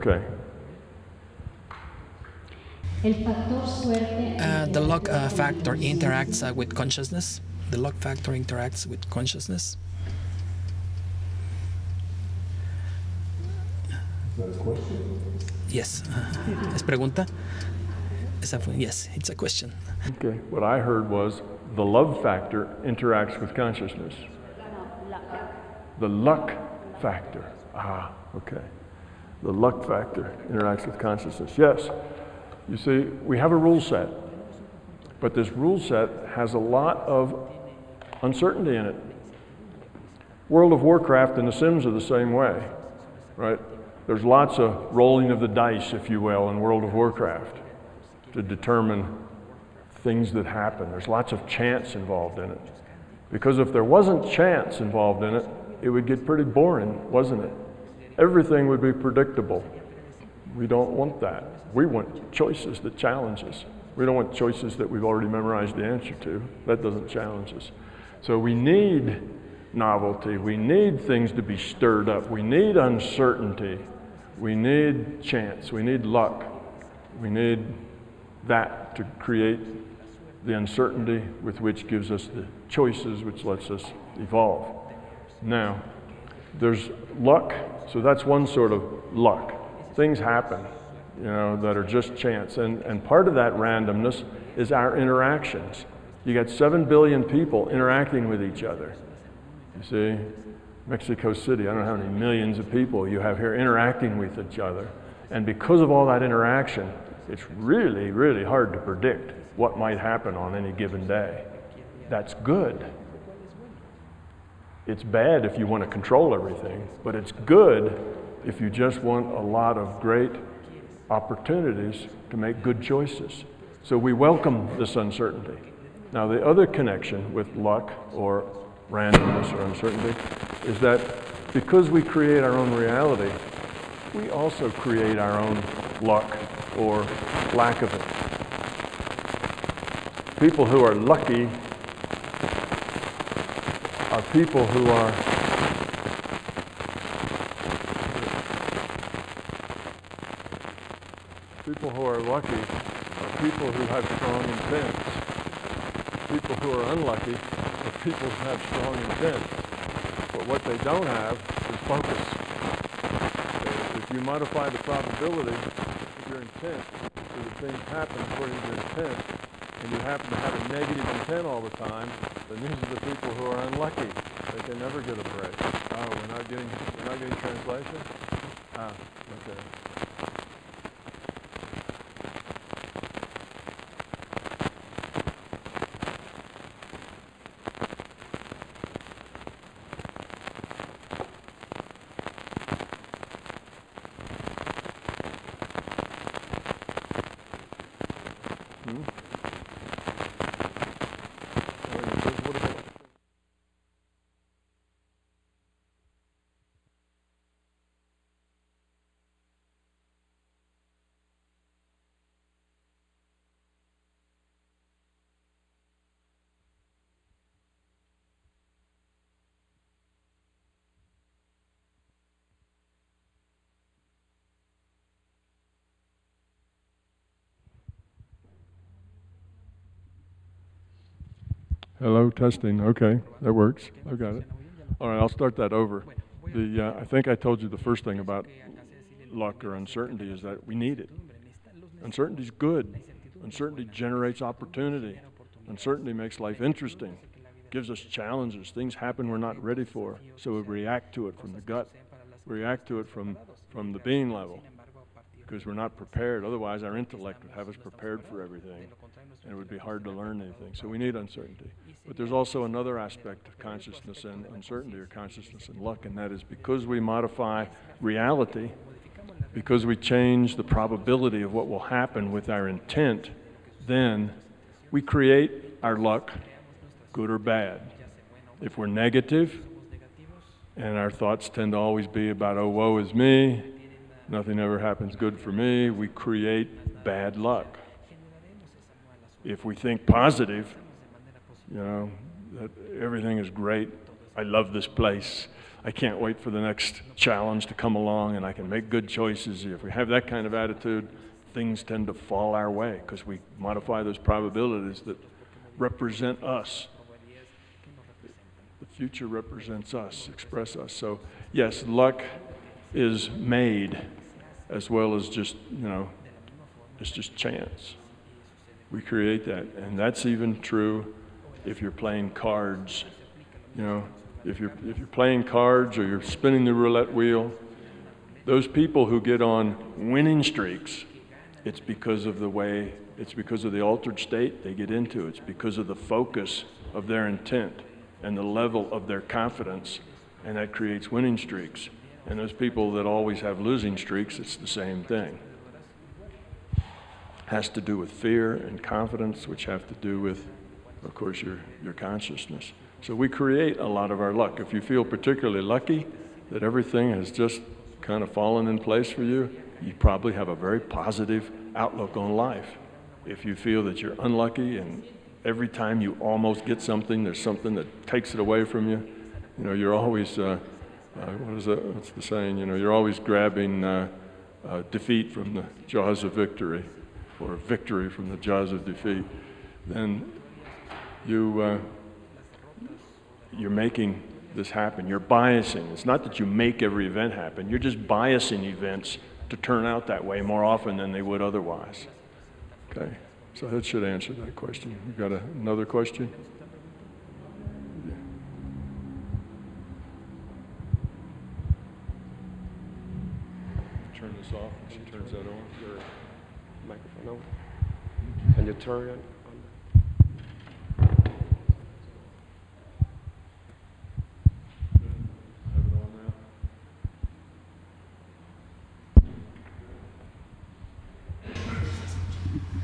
Okay. El factor suerte. Uh, the luck uh, factor interacts uh, with consciousness. The luck factor interacts with consciousness. Yes. ¿Es pregunta? Esa fue- Yes, it's a question. Okay. What I heard was the love factor interacts with consciousness. The luck factor. Ah, okay. The luck factor interacts with consciousness. Yes. You see, we have a rule set, but this rule set has a lot of uncertainty in it. World of Warcraft and The Sims are the same way, right? There's lots of rolling of the dice, if you will, in World of Warcraft to determine things that happen. There's lots of chance involved in it. Because if there wasn't chance involved in it, it would get pretty boring, wasn't it? Everything would be predictable. We don't want that. We want choices that challenge us. We don't want choices that we've already memorized the answer to. That doesn't challenge us. So we need novelty. We need things to be stirred up. We need uncertainty. We need chance. We need luck. We need that to create the uncertainty with which gives us the choices which lets us evolve. Now, there's luck, so that's one sort of luck. Things happen, you know, that are just chance. And, and part of that randomness is our interactions. You got 7 billion people interacting with each other. You see, Mexico City, I don't know how many millions of people you have here interacting with each other. And because of all that interaction, it's really, really hard to predict what might happen on any given day. That's good. It's bad if you want to control everything, but it's good if you just want a lot of great opportunities to make good choices. So we welcome this uncertainty. Now, the other connection with luck or randomness or uncertainty is that because we create our own reality, we also create our own luck or lack of it. People who are lucky people who are people who are lucky are people who have strong intents. People who are unlucky are people who have strong intents. But what they don't have is focus. If you modify the probability of your intent so that things happen according to your intent, and you happen to have a negative intent all the time, then these are the people who are unlucky. They can never get a break. Oh, we're not getting we're not getting translation? Hello, testing. Okay, that works. I've got it. All right, I'll start that over. The, uh, I think I told you the first thing about luck or uncertainty is that we need it. Uncertainty is good. Uncertainty generates opportunity. Uncertainty makes life interesting, gives us challenges. Things happen we're not ready for, so we react to it from the gut. We react to it from, from the being level because we're not prepared. Otherwise, our intellect would have us prepared for everything, and it would be hard to learn anything. So we need uncertainty. But there's also another aspect of consciousness and uncertainty, or consciousness and luck, and that is because we modify reality, because we change the probability of what will happen with our intent, then we create our luck, good or bad. If we're negative, and our thoughts tend to always be about, oh, woe is me, nothing ever happens good for me, we create bad luck. If we think positive, you know, that everything is great, I love this place, I can't wait for the next challenge to come along and I can make good choices. If we have that kind of attitude, things tend to fall our way because we modify those probabilities that represent us. The future represents us, express us. So, yes, luck is made as well as just, you know, it's just chance. We create that. And that's even true if you're playing cards. You know, if you're, if you're playing cards or you're spinning the roulette wheel, those people who get on winning streaks, it's because of the way, it's because of the altered state they get into. It's because of the focus of their intent and the level of their confidence, and that creates winning streaks. And those people that always have losing streaks, it's the same thing. Has to do with fear and confidence, which have to do with, of course, your, your consciousness. So we create a lot of our luck. If you feel particularly lucky that everything has just kind of fallen in place for you, you probably have a very positive outlook on life. If you feel that you're unlucky and every time you almost get something, there's something that takes it away from you, you know, you're always, uh, uh, what is that? What's the saying? You know, you're always grabbing uh, uh defeat from the jaws of victory or victory from the jaws of defeat. Then you uh, you're making this happen. You're biasing. It's not that you make every event happen, you're just biasing events to turn out that way more often than they would otherwise. Okay, so that should answer that question. You got a, another question? Turn this off. She turns that on. Your microphone on. Can you turn it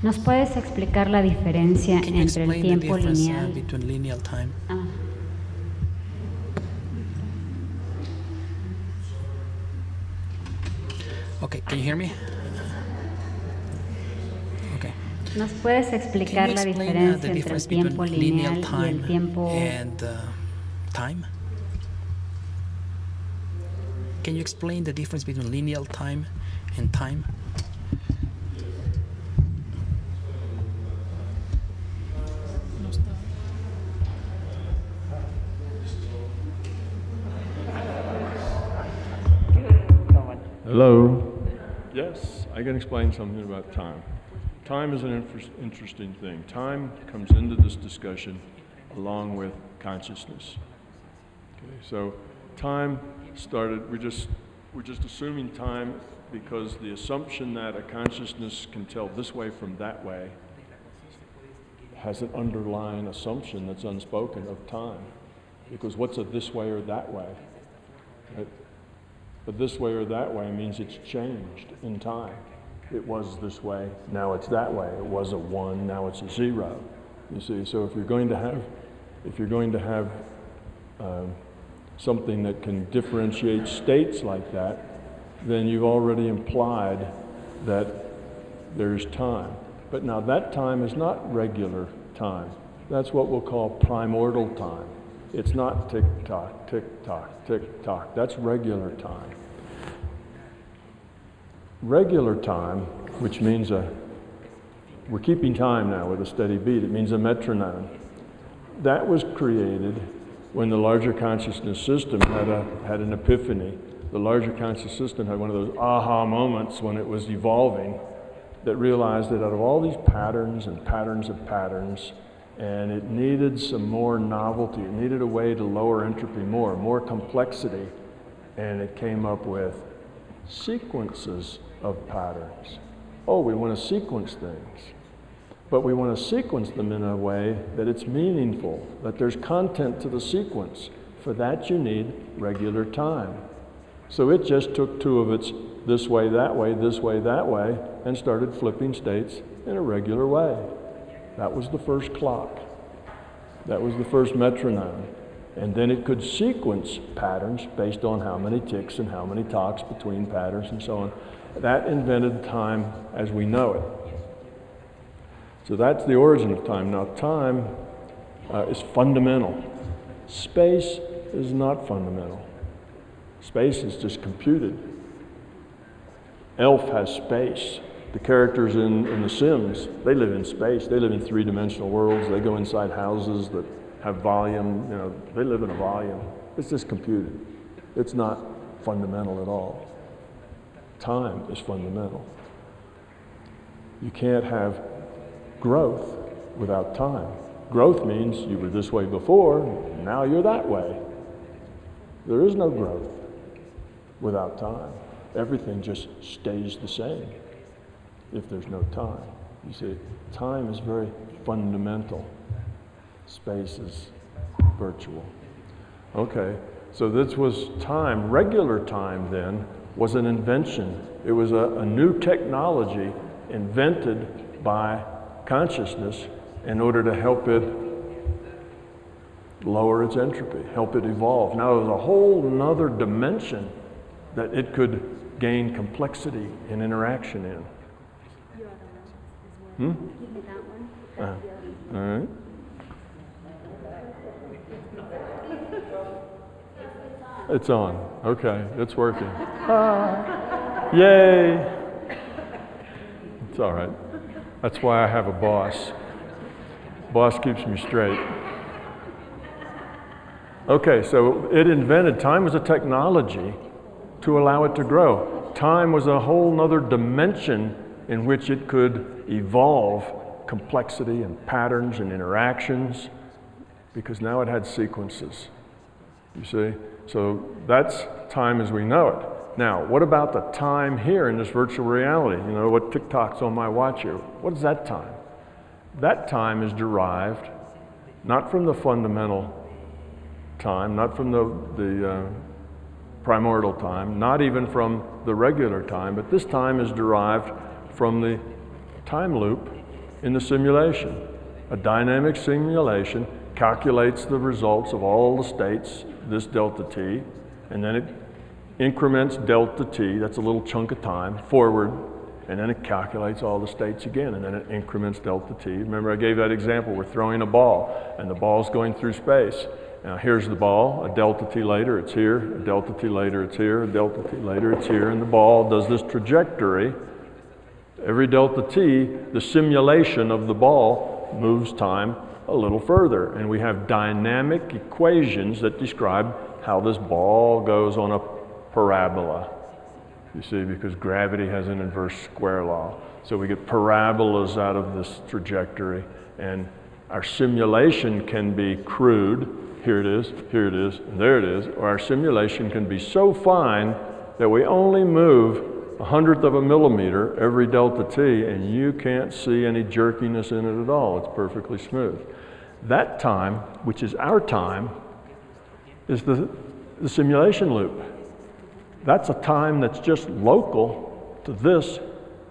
¿Nos puedes explicar la diferencia Can you entre el explain the tiempo difference uh, lineal? between lineal time? Ah, Okay, can you hear me? Okay. ¿Nos puedes Can explicar you la explain uh, diferencia the entre el difference tiempo between lineal lineal y time el tiempo and uh, time? Can you explain the difference between lineal time and time? Hello? Yes, I can explain something about time. Time is an inter- interesting thing. Time comes into this discussion along with consciousness. Okay, so time started, we just, we're just assuming time because the assumption that a consciousness can tell this way from that way has an underlying assumption that's unspoken of time. Because what's a this way or that way? Right? But this way or that way means it's changed in time. It was this way, now it's that way. It was a one, now it's a zero. You see, so if you're going to have, if you're going to have um, something that can differentiate states like that, then you've already implied that there's time. But now that time is not regular time. That's what we'll call primordial time. It's not tick tock, tick tock, tick tock. That's regular time. Regular time, which means a, we're keeping time now with a steady beat, it means a metronome. That was created when the larger consciousness system had, a, had an epiphany. The larger conscious system had one of those aha moments when it was evolving that realized that out of all these patterns and patterns of patterns, and it needed some more novelty. It needed a way to lower entropy more, more complexity, and it came up with sequences of patterns. Oh, we want to sequence things, but we want to sequence them in a way that it's meaningful, that there's content to the sequence. For that, you need regular time. So it just took two of its this way, that way, this way, that way, and started flipping states in a regular way. That was the first clock. That was the first metronome. And then it could sequence patterns based on how many ticks and how many talks between patterns and so on. That invented time as we know it. So that's the origin of time. Now, time uh, is fundamental, space is not fundamental. Space is just computed. Elf has space. The characters in, in The Sims, they live in space. They live in three dimensional worlds. They go inside houses that have volume. You know, they live in a volume. It's just computed. It's not fundamental at all. Time is fundamental. You can't have growth without time. Growth means you were this way before, now you're that way. There is no growth without time. Everything just stays the same if there's no time. You see, time is very fundamental, space is virtual. Okay, so this was time. Regular time then was an invention, it was a, a new technology invented by consciousness in order to help it lower its entropy, help it evolve. Now, there's a whole nother dimension that it could gain complexity and interaction in. Hmm? Uh, all right. It's on. Okay, it's working. Ah, yay! It's all right. That's why I have a boss. Boss keeps me straight. Okay, so it invented time was a technology to allow it to grow. Time was a whole nother dimension in which it could evolve complexity and patterns and interactions because now it had sequences. You see? So that's time as we know it. Now, what about the time here in this virtual reality? You know, what tick tocks on my watch here? What is that time? That time is derived not from the fundamental time, not from the, the uh, primordial time, not even from the regular time, but this time is derived from the time loop in the simulation. A dynamic simulation calculates the results of all the states, this delta t, and then it increments delta t, that's a little chunk of time, forward, and then it calculates all the states again, and then it increments delta t. Remember, I gave that example. We're throwing a ball, and the ball's going through space. Now, here's the ball, a delta t later, it's here, a delta t later, it's here, a delta t later, it's here, and the ball does this trajectory. Every delta t, the simulation of the ball moves time a little further, and we have dynamic equations that describe how this ball goes on a parabola. You see, because gravity has an inverse square law. So we get parabolas out of this trajectory, and our simulation can be crude. Here it is, here it is, there it is. Or our simulation can be so fine that we only move a hundredth of a millimeter every delta t, and you can't see any jerkiness in it at all. It's perfectly smooth. That time, which is our time, is the, the simulation loop. That's a time that's just local to this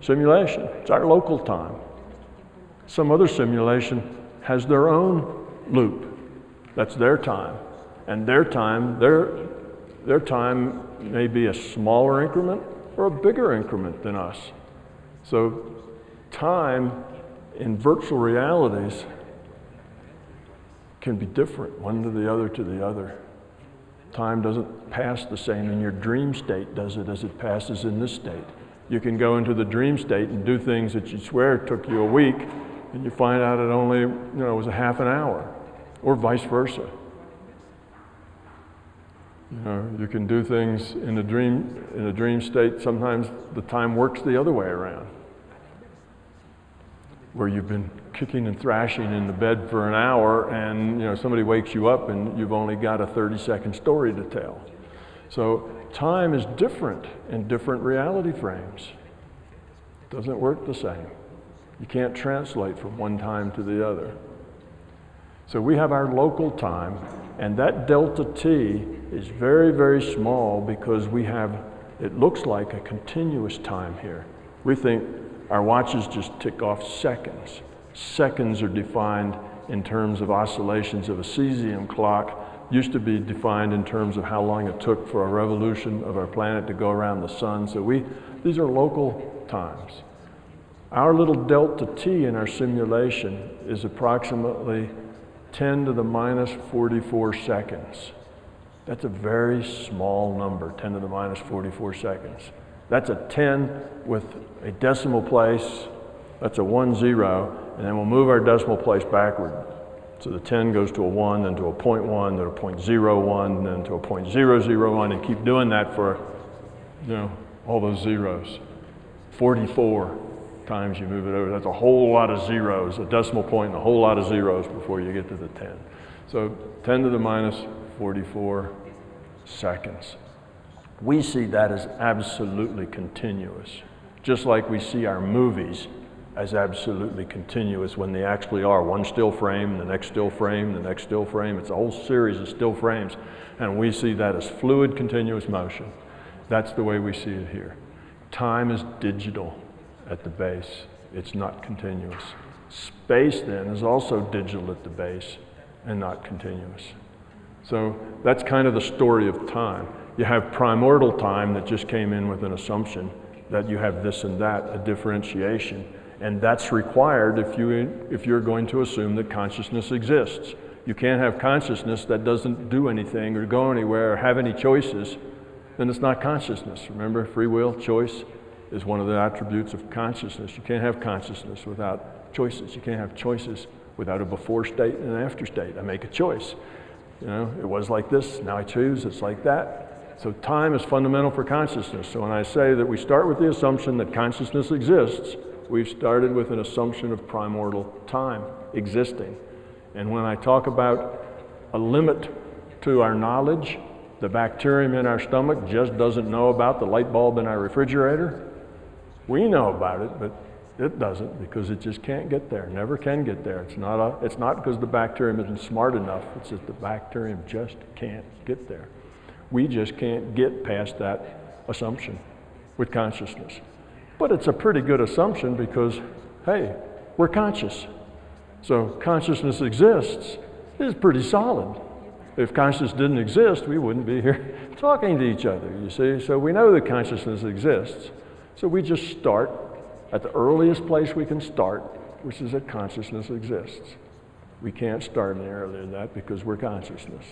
simulation. It's our local time. Some other simulation has their own loop. That's their time. And their time, their, their time may be a smaller increment or a bigger increment than us. So time in virtual realities can be different, one to the other to the other. Time doesn't pass the same in your dream state, does it, as it passes in this state? You can go into the dream state and do things that you swear took you a week, and you find out it only, you know, was a half an hour, or vice versa. You know, you can do things in a dream in a dream state. Sometimes the time works the other way around, where you've been kicking and thrashing in the bed for an hour, and you know somebody wakes you up, and you've only got a 30-second story to tell. So time is different in different reality frames. It doesn't work the same. You can't translate from one time to the other. So we have our local time, and that delta t is very, very small because we have, it looks like a continuous time here. We think our watches just tick off seconds. Seconds are defined in terms of oscillations of a cesium clock, used to be defined in terms of how long it took for a revolution of our planet to go around the sun. So we, these are local times. Our little delta t in our simulation is approximately 10 to the minus 44 seconds. That's a very small number, 10 to the minus 44 seconds. That's a 10 with a decimal place. That's a 1 0. And then we'll move our decimal place backward. So the 10 goes to a 1, then to a 0.1, then a 0.01, then to a 0.001, and keep doing that for, you know, all those zeros. 44 times you move it over. That's a whole lot of zeros, a decimal point and a whole lot of zeros before you get to the 10. So 10 to the minus 44 seconds. We see that as absolutely continuous, just like we see our movies as absolutely continuous when they actually are one still frame, the next still frame, the next still frame. It's a whole series of still frames, and we see that as fluid, continuous motion. That's the way we see it here. Time is digital at the base, it's not continuous. Space, then, is also digital at the base and not continuous. So that's kind of the story of time. You have primordial time that just came in with an assumption that you have this and that, a differentiation. And that's required if, you, if you're going to assume that consciousness exists. You can't have consciousness that doesn't do anything or go anywhere or have any choices, then it's not consciousness. Remember, free will, choice is one of the attributes of consciousness. You can't have consciousness without choices. You can't have choices without a before state and an after state. I make a choice. You know, it was like this, now I choose, it's like that. So time is fundamental for consciousness. So when I say that we start with the assumption that consciousness exists, we've started with an assumption of primordial time existing. And when I talk about a limit to our knowledge, the bacterium in our stomach just doesn't know about the light bulb in our refrigerator. We know about it, but it doesn't because it just can't get there, never can get there. It's not, a, it's not because the bacterium isn't smart enough, it's that the bacterium just can't get there. We just can't get past that assumption with consciousness. But it's a pretty good assumption because, hey, we're conscious. So consciousness exists is pretty solid. If consciousness didn't exist, we wouldn't be here talking to each other, you see. So we know that consciousness exists. So we just start at the earliest place we can start, which is that consciousness exists. We can't start any earlier than that because we're consciousness.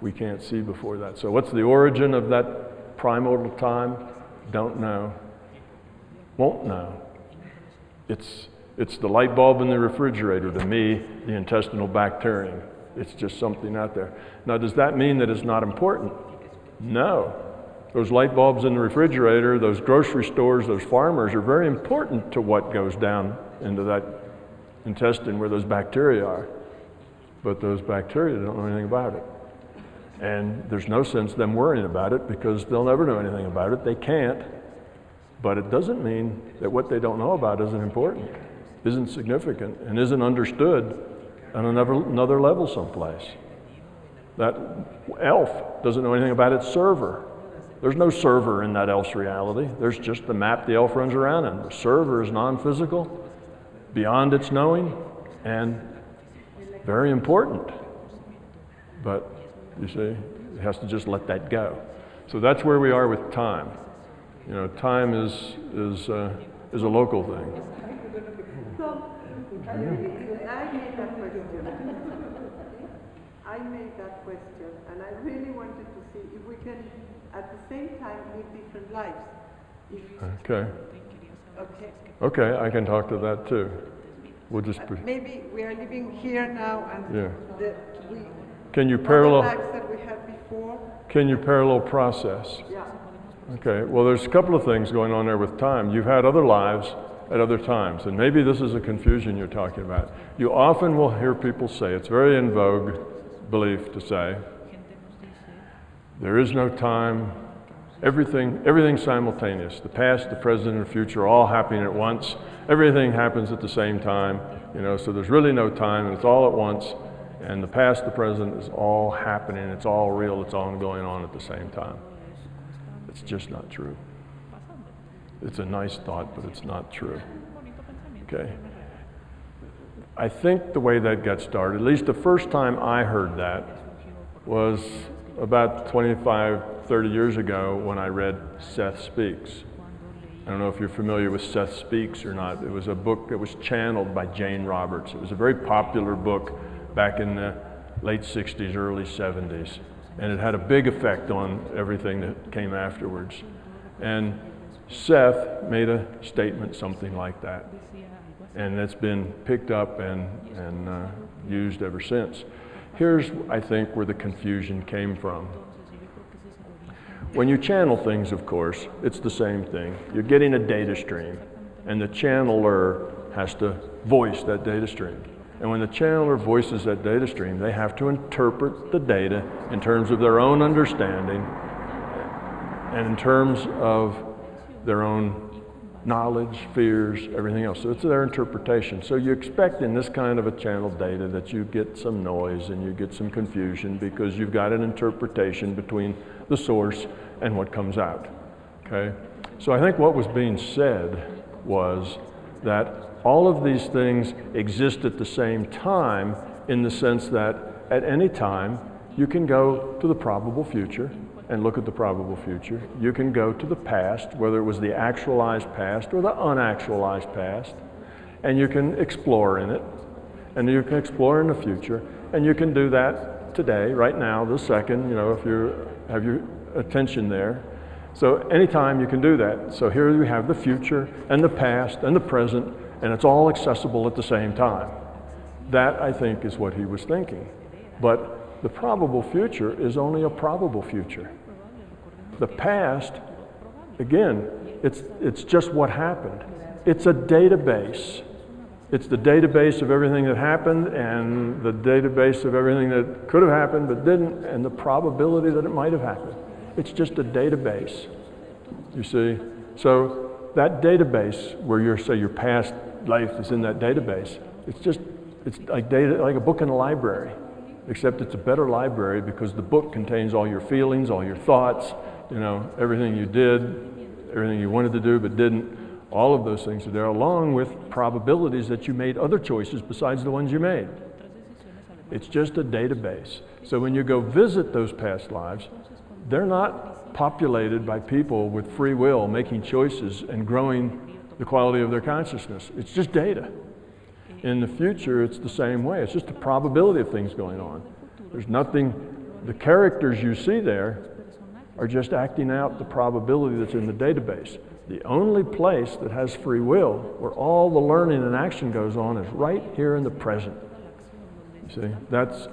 We can't see before that. So, what's the origin of that primordial time? Don't know. Won't know. It's, it's the light bulb in the refrigerator to me, the intestinal bacterium. It's just something out there. Now, does that mean that it's not important? No. Those light bulbs in the refrigerator, those grocery stores, those farmers are very important to what goes down into that intestine where those bacteria are. But those bacteria don't know anything about it. And there's no sense them worrying about it because they'll never know anything about it. They can't. But it doesn't mean that what they don't know about isn't important, isn't significant, and isn't understood on another, another level someplace. That elf doesn't know anything about its server. There's no server in that elf's reality. There's just the map the elf runs around in. The server is non physical, beyond its knowing, and very important. But you see, it has to just let that go. So that's where we are with time. You know, time is, is, uh, is a local thing. So, I made that question. I made that question, and I really wanted to see if we can at the same time live different lives. Okay. okay. Okay, I can talk to that too. We'll just, Uh, Maybe we are living here now and Yeah. the, we, can you parallel, lives that we had before, can you parallel process? yeah. Okay, well, there's a couple of things going on there with time. You've had other lives at other times, and maybe this is a confusion you're talking about. You often will hear people say, it's very in vogue belief to say, there is no time, everything, everything's simultaneous. The past, the present, and the future are all happening at once. Everything happens at the same time, you know, so there's really no time, and it's all at once. And the past, the present is all happening, it's all real, it's all going on at the same time. It's just not true. It's a nice thought, but it's not true. Okay? I think the way that got started, at least the first time I heard that, was about 25, 30 years ago when I read Seth Speaks. I don't know if you're familiar with Seth Speaks or not. It was a book that was channeled by Jane Roberts. It was a very popular book back in the late 60s, early 70s. And it had a big effect on everything that came afterwards. And Seth made a statement, something like that. And it's been picked up and, and uh, used ever since. Here's, I think, where the confusion came from. When you channel things, of course, it's the same thing. You're getting a data stream, and the channeler has to voice that data stream. And when the channeler voices that data stream, they have to interpret the data in terms of their own understanding and in terms of their own knowledge, fears, everything else. So it's their interpretation. So you expect in this kind of a channel data that you get some noise and you get some confusion because you've got an interpretation between the source and what comes out. Okay? So I think what was being said was that all of these things exist at the same time in the sense that at any time you can go to the probable future and look at the probable future. You can go to the past, whether it was the actualized past or the unactualized past, and you can explore in it. And you can explore in the future, and you can do that today, right now, this second, you know, if you have your attention there. So anytime you can do that. So here we have the future and the past and the present, and it's all accessible at the same time. That, I think, is what he was thinking. But the probable future is only a probable future. The past, again, it's, it's just what happened. It's a database. It's the database of everything that happened and the database of everything that could have happened but didn't and the probability that it might have happened. It's just a database, you see. So that database where you say your past life is in that database, it's just, it's like, data, like a book in a library, except it's a better library because the book contains all your feelings, all your thoughts, you know, everything you did, everything you wanted to do but didn't, all of those things are there, along with probabilities that you made other choices besides the ones you made. It's just a database. So when you go visit those past lives, they're not populated by people with free will making choices and growing the quality of their consciousness. It's just data. In the future, it's the same way. It's just a probability of things going on. There's nothing, the characters you see there are just acting out the probability that's in the database. The only place that has free will, where all the learning and action goes on, is right here in the present. You see, that's,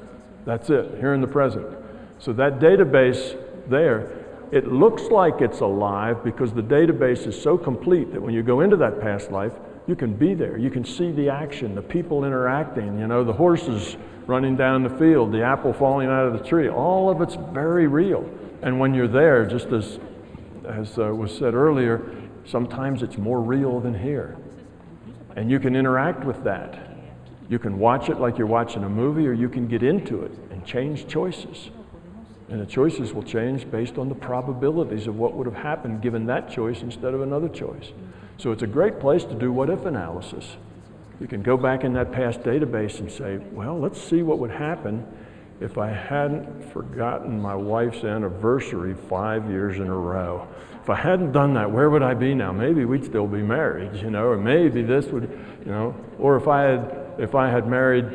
that's it, here in the present. So that database there, it looks like it's alive because the database is so complete that when you go into that past life, you can be there. You can see the action, the people interacting, you know, the horses running down the field, the apple falling out of the tree. All of it's very real. And when you're there, just as, as uh, was said earlier, sometimes it's more real than here. And you can interact with that. You can watch it like you're watching a movie, or you can get into it and change choices. And the choices will change based on the probabilities of what would have happened given that choice instead of another choice. So it's a great place to do what if analysis. You can go back in that past database and say, well, let's see what would happen if I hadn't forgotten my wife's anniversary five years in a row. If I hadn't done that, where would I be now? Maybe we'd still be married, you know, or maybe this would, you know, or if I had if I had married,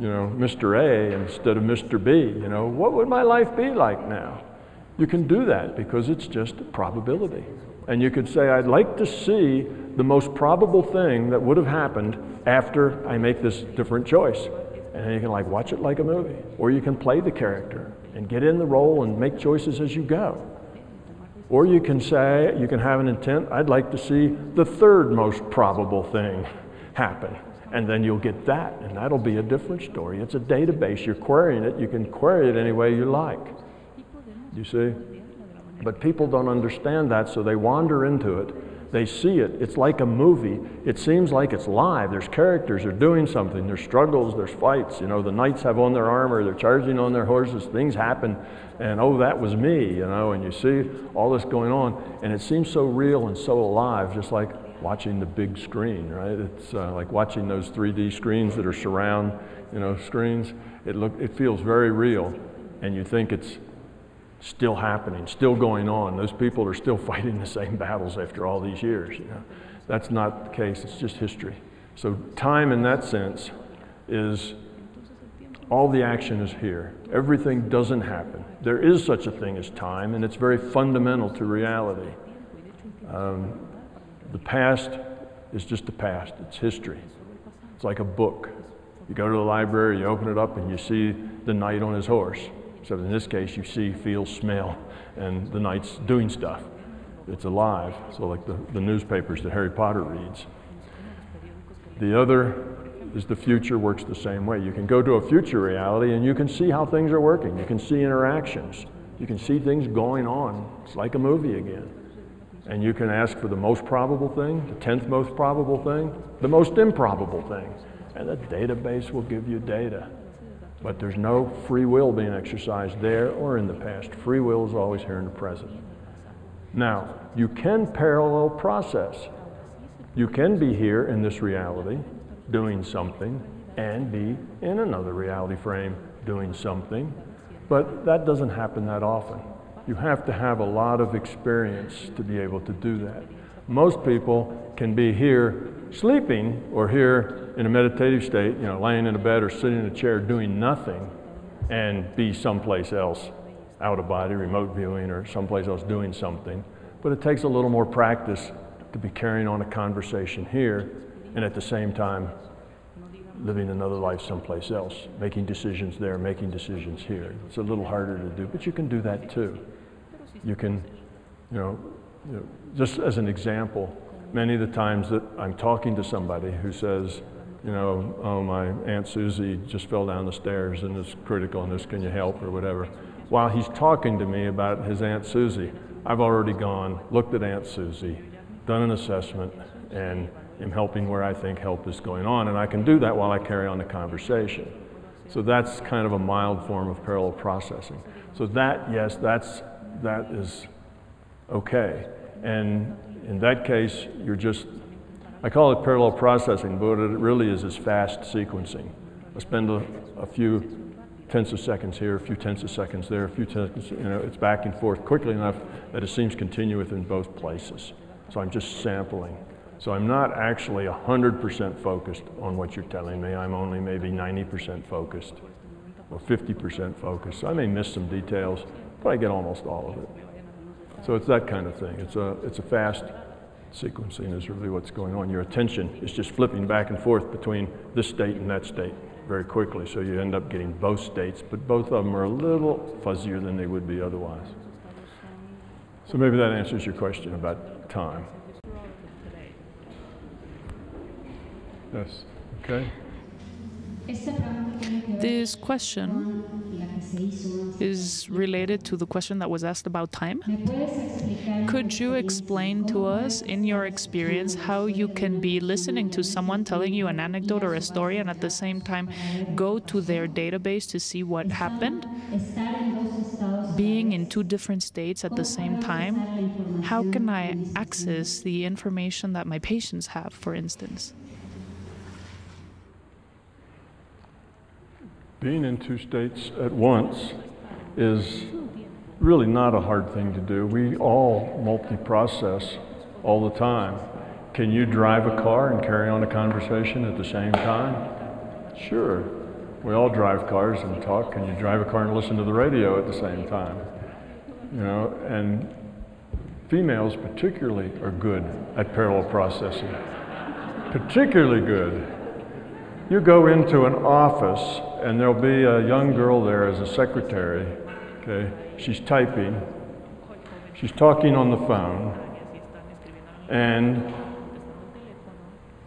you know, Mr. A instead of Mr. B, you know, what would my life be like now? You can do that because it's just a probability. And you could say, I'd like to see the most probable thing that would have happened after I make this different choice. And you can like watch it like a movie. Or you can play the character and get in the role and make choices as you go. Or you can say, you can have an intent, I'd like to see the third most probable thing happen. And then you'll get that, and that'll be a different story. It's a database. You're querying it. You can query it any way you like. You see? But people don't understand that, so they wander into it they see it. It's like a movie. It seems like it's live. There's characters, they're doing something. There's struggles, there's fights. You know, the knights have on their armor, they're charging on their horses, things happen, and oh, that was me, you know, and you see all this going on, and it seems so real and so alive, just like watching the big screen, right? It's uh, like watching those 3D screens that are surround, you know, screens. It look, it feels very real, and you think it's still happening, still going on. Those people are still fighting the same battles after all these years. You know? That's not the case, it's just history. So, time in that sense is All the action is here. Everything doesn't happen. There is such a thing as time, and it's very fundamental to reality. Um, the past is just the past, it's history. It's like a book. You go to the library, you open it up, and you see the knight on his horse. So in this case, you see, feel, smell, and the knight's doing stuff. It's alive. So like the, the newspapers that Harry Potter reads. The other is the future works the same way. You can go to a future reality and you can see how things are working. You can see interactions. You can see things going on. It's like a movie again. And you can ask for the most probable thing, the 10th most probable thing, the most improbable thing. And the database will give you data. But there's no free will being exercised there or in the past. Free will is always here in the present. Now, you can parallel process. You can be here in this reality doing something and be in another reality frame doing something, but that doesn't happen that often. You have to have a lot of experience to be able to do that. Most people can be here sleeping or here in a meditative state, you know, laying in a bed or sitting in a chair doing nothing and be someplace else, out of body, remote viewing, or someplace else doing something. But it takes a little more practice to be carrying on a conversation here and at the same time living another life someplace else, making decisions there, making decisions here. It's a little harder to do, but you can do that too. You can, you know, you know just as an example, many of the times that I'm talking to somebody who says, you know, oh, my Aunt Susie just fell down the stairs and is critical and this, can you help or whatever. While he's talking to me about his Aunt Susie, I've already gone, looked at Aunt Susie, done an assessment, and am helping where I think help is going on. And I can do that while I carry on the conversation. So that's kind of a mild form of parallel processing. So that, yes, that's, that is okay. And in that case, you're just, I call it parallel processing, but what it really is is fast sequencing. I spend a, a few tenths of seconds here, a few tenths of seconds there, a few tenths, you know, it's back and forth quickly enough that it seems continuous in both places. So I'm just sampling. So I'm not actually 100% focused on what you're telling me. I'm only maybe 90% focused or 50% focused. So I may miss some details, but I get almost all of it. So it's that kind of thing. It's a, it's a fast sequencing is really what's going on. Your attention is just flipping back and forth between this state and that state very quickly. So you end up getting both states, but both of them are a little fuzzier than they would be otherwise. So maybe that answers your question about time. Yes. Okay. This question is related to the question that was asked about time. Could you explain to us, in your experience, how you can be listening to someone telling you an anecdote or a story and at the same time go to their database to see what happened? Being in two different states at the same time, how can I access the information that my patients have, for instance? Being in two states at once is really not a hard thing to do. We all multi-process all the time. Can you drive a car and carry on a conversation at the same time? Sure. We all drive cars and talk. Can you drive a car and listen to the radio at the same time? You know, and females particularly are good at parallel processing. particularly good. You go into an office and there'll be a young girl there as a secretary. Okay, she's typing. She's talking on the phone, and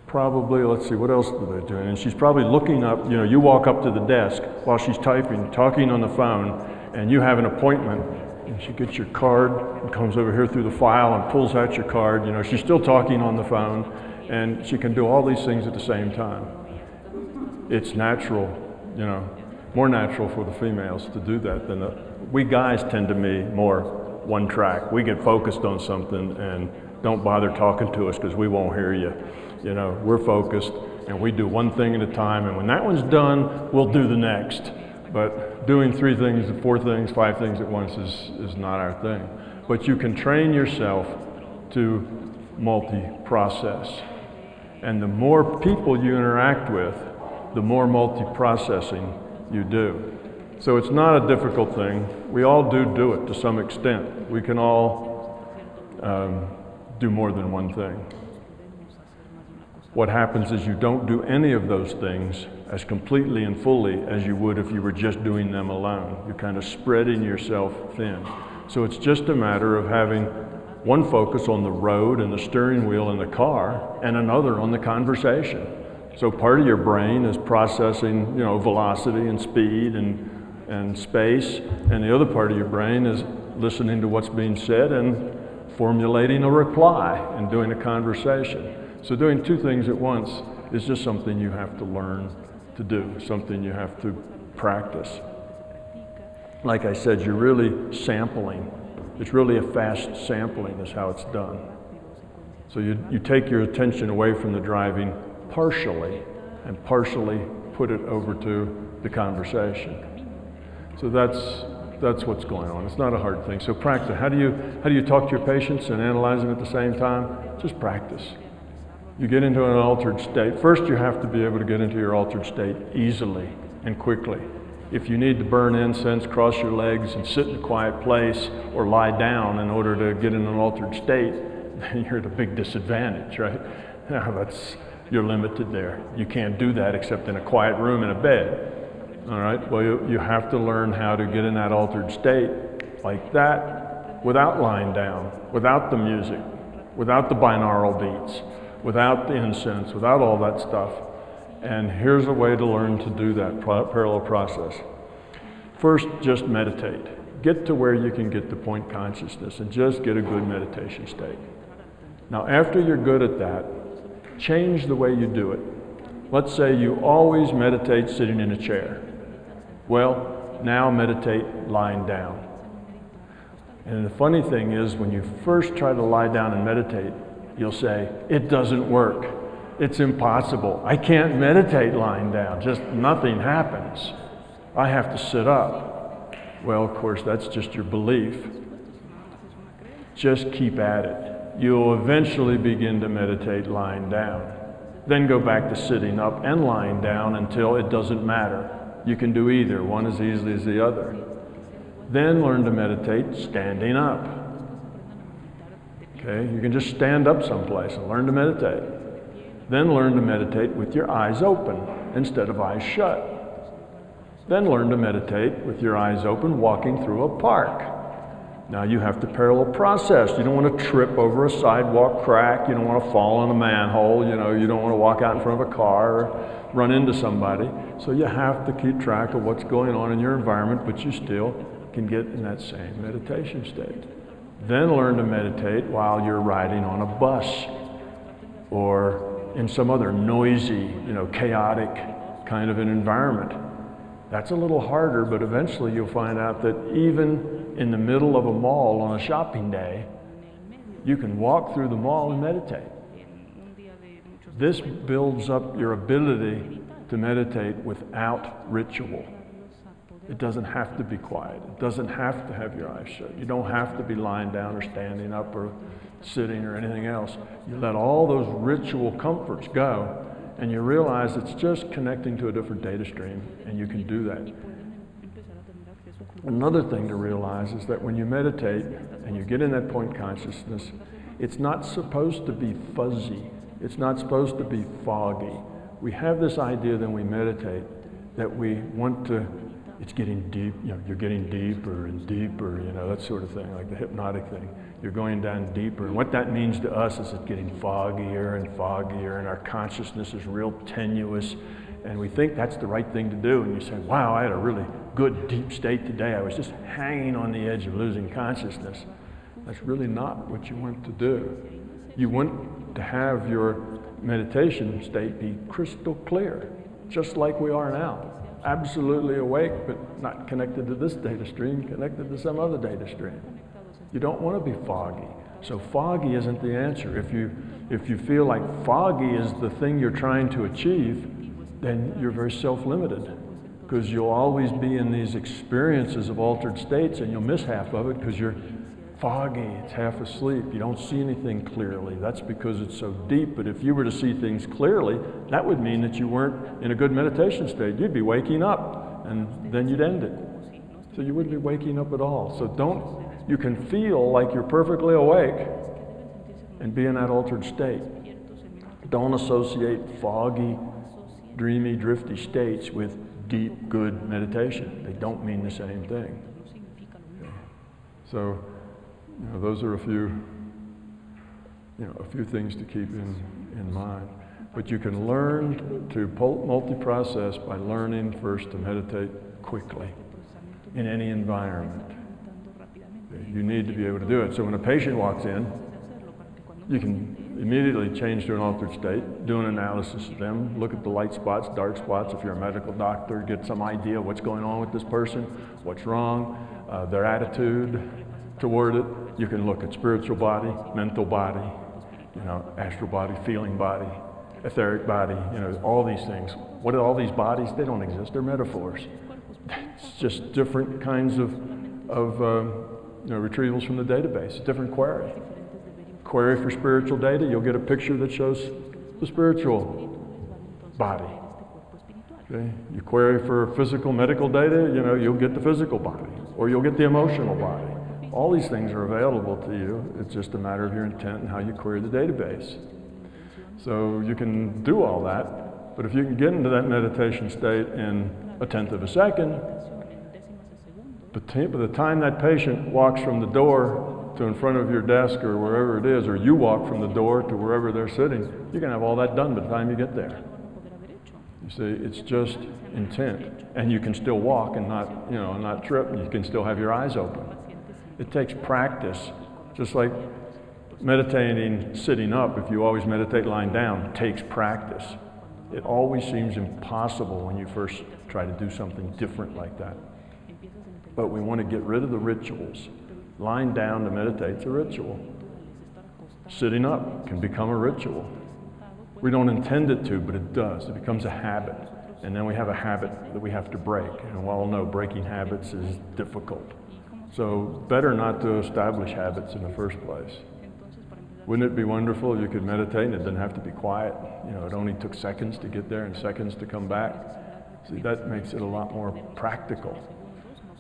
probably let's see what else are they doing. And she's probably looking up. You know, you walk up to the desk while she's typing, talking on the phone, and you have an appointment. And she gets your card and comes over here through the file and pulls out your card. You know, she's still talking on the phone, and she can do all these things at the same time. It's natural you know, more natural for the females to do that than the, we guys tend to be more one track. We get focused on something and don't bother talking to us because we won't hear you. You know, we're focused and we do one thing at a time, and when that one's done, we'll do the next. But doing three things, four things, five things at once is, is not our thing. But you can train yourself to multi-process. And the more people you interact with, the more multi-processing you do. So it's not a difficult thing. We all do do it to some extent. We can all um, do more than one thing. What happens is you don't do any of those things as completely and fully as you would if you were just doing them alone. You're kind of spreading yourself thin. So it's just a matter of having one focus on the road and the steering wheel and the car and another on the conversation. So part of your brain is processing, you know, velocity and speed and, and space, and the other part of your brain is listening to what's being said and formulating a reply and doing a conversation. So doing two things at once is just something you have to learn to do, something you have to practice. Like I said, you're really sampling. It's really a fast sampling is how it's done. So you, you take your attention away from the driving partially and partially put it over to the conversation. So that's, that's what's going on. It's not a hard thing. So practice. How do you, how do you talk to your patients and analyze them at the same time? Just practice. You get into an altered state. First, you have to be able to get into your altered state easily and quickly. If you need to burn incense, cross your legs, and sit in a quiet place or lie down in order to get in an altered state, then you're at a big disadvantage, right? Now that's you're limited there. You can't do that except in a quiet room in a bed. All right. Well, you, you have to learn how to get in that altered state like that without lying down, without the music, without the binaural beats, without the incense, without all that stuff. And here's a way to learn to do that parallel process. First, just meditate. Get to where you can get to point consciousness and just get a good meditation state. Now, after you're good at that, change the way you do it. Let's say you always meditate sitting in a chair. Well, now meditate lying down. And the funny thing is, when you first try to lie down and meditate, you'll say, It doesn't work. It's impossible. I can't meditate lying down. Just nothing happens. I have to sit up. Well, of course, that's just your belief. Just keep at it. You'll eventually begin to meditate lying down. Then go back to sitting up and lying down until it doesn't matter. You can do either, one as easily as the other. Then learn to meditate standing up. Okay, you can just stand up someplace and learn to meditate. Then learn to meditate with your eyes open instead of eyes shut. Then learn to meditate with your eyes open walking through a park. Now you have to parallel process. You don't want to trip over a sidewalk crack. You don't want to fall in a manhole. You know, you don't want to walk out in front of a car or run into somebody. So you have to keep track of what's going on in your environment, but you still can get in that same meditation state. Then learn to meditate while you're riding on a bus or in some other noisy, you know, chaotic kind of an environment. That's a little harder, but eventually you'll find out that even in the middle of a mall on a shopping day, you can walk through the mall and meditate. This builds up your ability to meditate without ritual. It doesn't have to be quiet. It doesn't have to have your eyes shut. You don't have to be lying down or standing up or sitting or anything else. You let all those ritual comforts go and you realize it's just connecting to a different data stream and you can do that. Another thing to realize is that when you meditate and you get in that point consciousness, it's not supposed to be fuzzy. It's not supposed to be foggy. We have this idea that we meditate that we want to it's getting deep, you know, you're getting deeper and deeper, you know, that sort of thing, like the hypnotic thing. You're going down deeper. And what that means to us is it's getting foggier and foggier, and our consciousness is real tenuous. And we think that's the right thing to do. And you say, wow, I had a really good deep state today. I was just hanging on the edge of losing consciousness. That's really not what you want to do. You want to have your meditation state be crystal clear, just like we are now absolutely awake, but not connected to this data stream, connected to some other data stream. You don't want to be foggy. So foggy isn't the answer. If you, if you feel like foggy is the thing you're trying to achieve, then you're very self-limited because you'll always be in these experiences of altered states and you'll miss half of it because you're foggy, it's half asleep, you don't see anything clearly. That's because it's so deep. But if you were to see things clearly, that would mean that you weren't in a good meditation state. You'd be waking up and then you'd end it. So you wouldn't be waking up at all. So don't, you can feel like you're perfectly awake and be in that altered state. Don't associate foggy, dreamy, drifty states with deep, good meditation. They don't mean the same thing. So, you know, those are a few, you know, a few things to keep in, in mind. But you can learn to multi-process by learning first to meditate quickly in any environment. You need to be able to do it. So when a patient walks in, you can immediately change to an altered state, do an analysis of them, look at the light spots, dark spots if you're a medical doctor, get some idea what's going on with this person, what's wrong, uh, their attitude toward it. You can look at spiritual body, mental body, you know, astral body, feeling body, etheric body, you know, all these things. What are all these bodies? They don't exist. They're metaphors. It's just different kinds of, of um, you know, retrievals from the database, different query query for spiritual data, you'll get a picture that shows the spiritual body. Okay? You query for physical medical data, you know, you'll get the physical body, or you'll get the emotional body. All these things are available to you. It's just a matter of your intent and how you query the database. So you can do all that, but if you can get into that meditation state in a tenth of a second, by the time that patient walks from the door to in front of your desk or wherever it is, or you walk from the door to wherever they're sitting, you can have all that done by the time you get there. You see, it's just intent. And you can still walk and not, you know, not trip, and you can still have your eyes open. It takes practice, just like meditating sitting up, if you always meditate lying down, takes practice. It always seems impossible when you first try to do something different like that. But we want to get rid of the rituals Lying down to meditate is a ritual. Sitting up can become a ritual. We don't intend it to, but it does. It becomes a habit. And then we have a habit that we have to break. And we all know breaking habits is difficult. So, better not to establish habits in the first place. Wouldn't it be wonderful if you could meditate and it didn't have to be quiet? You know, it only took seconds to get there and seconds to come back. See, that makes it a lot more practical.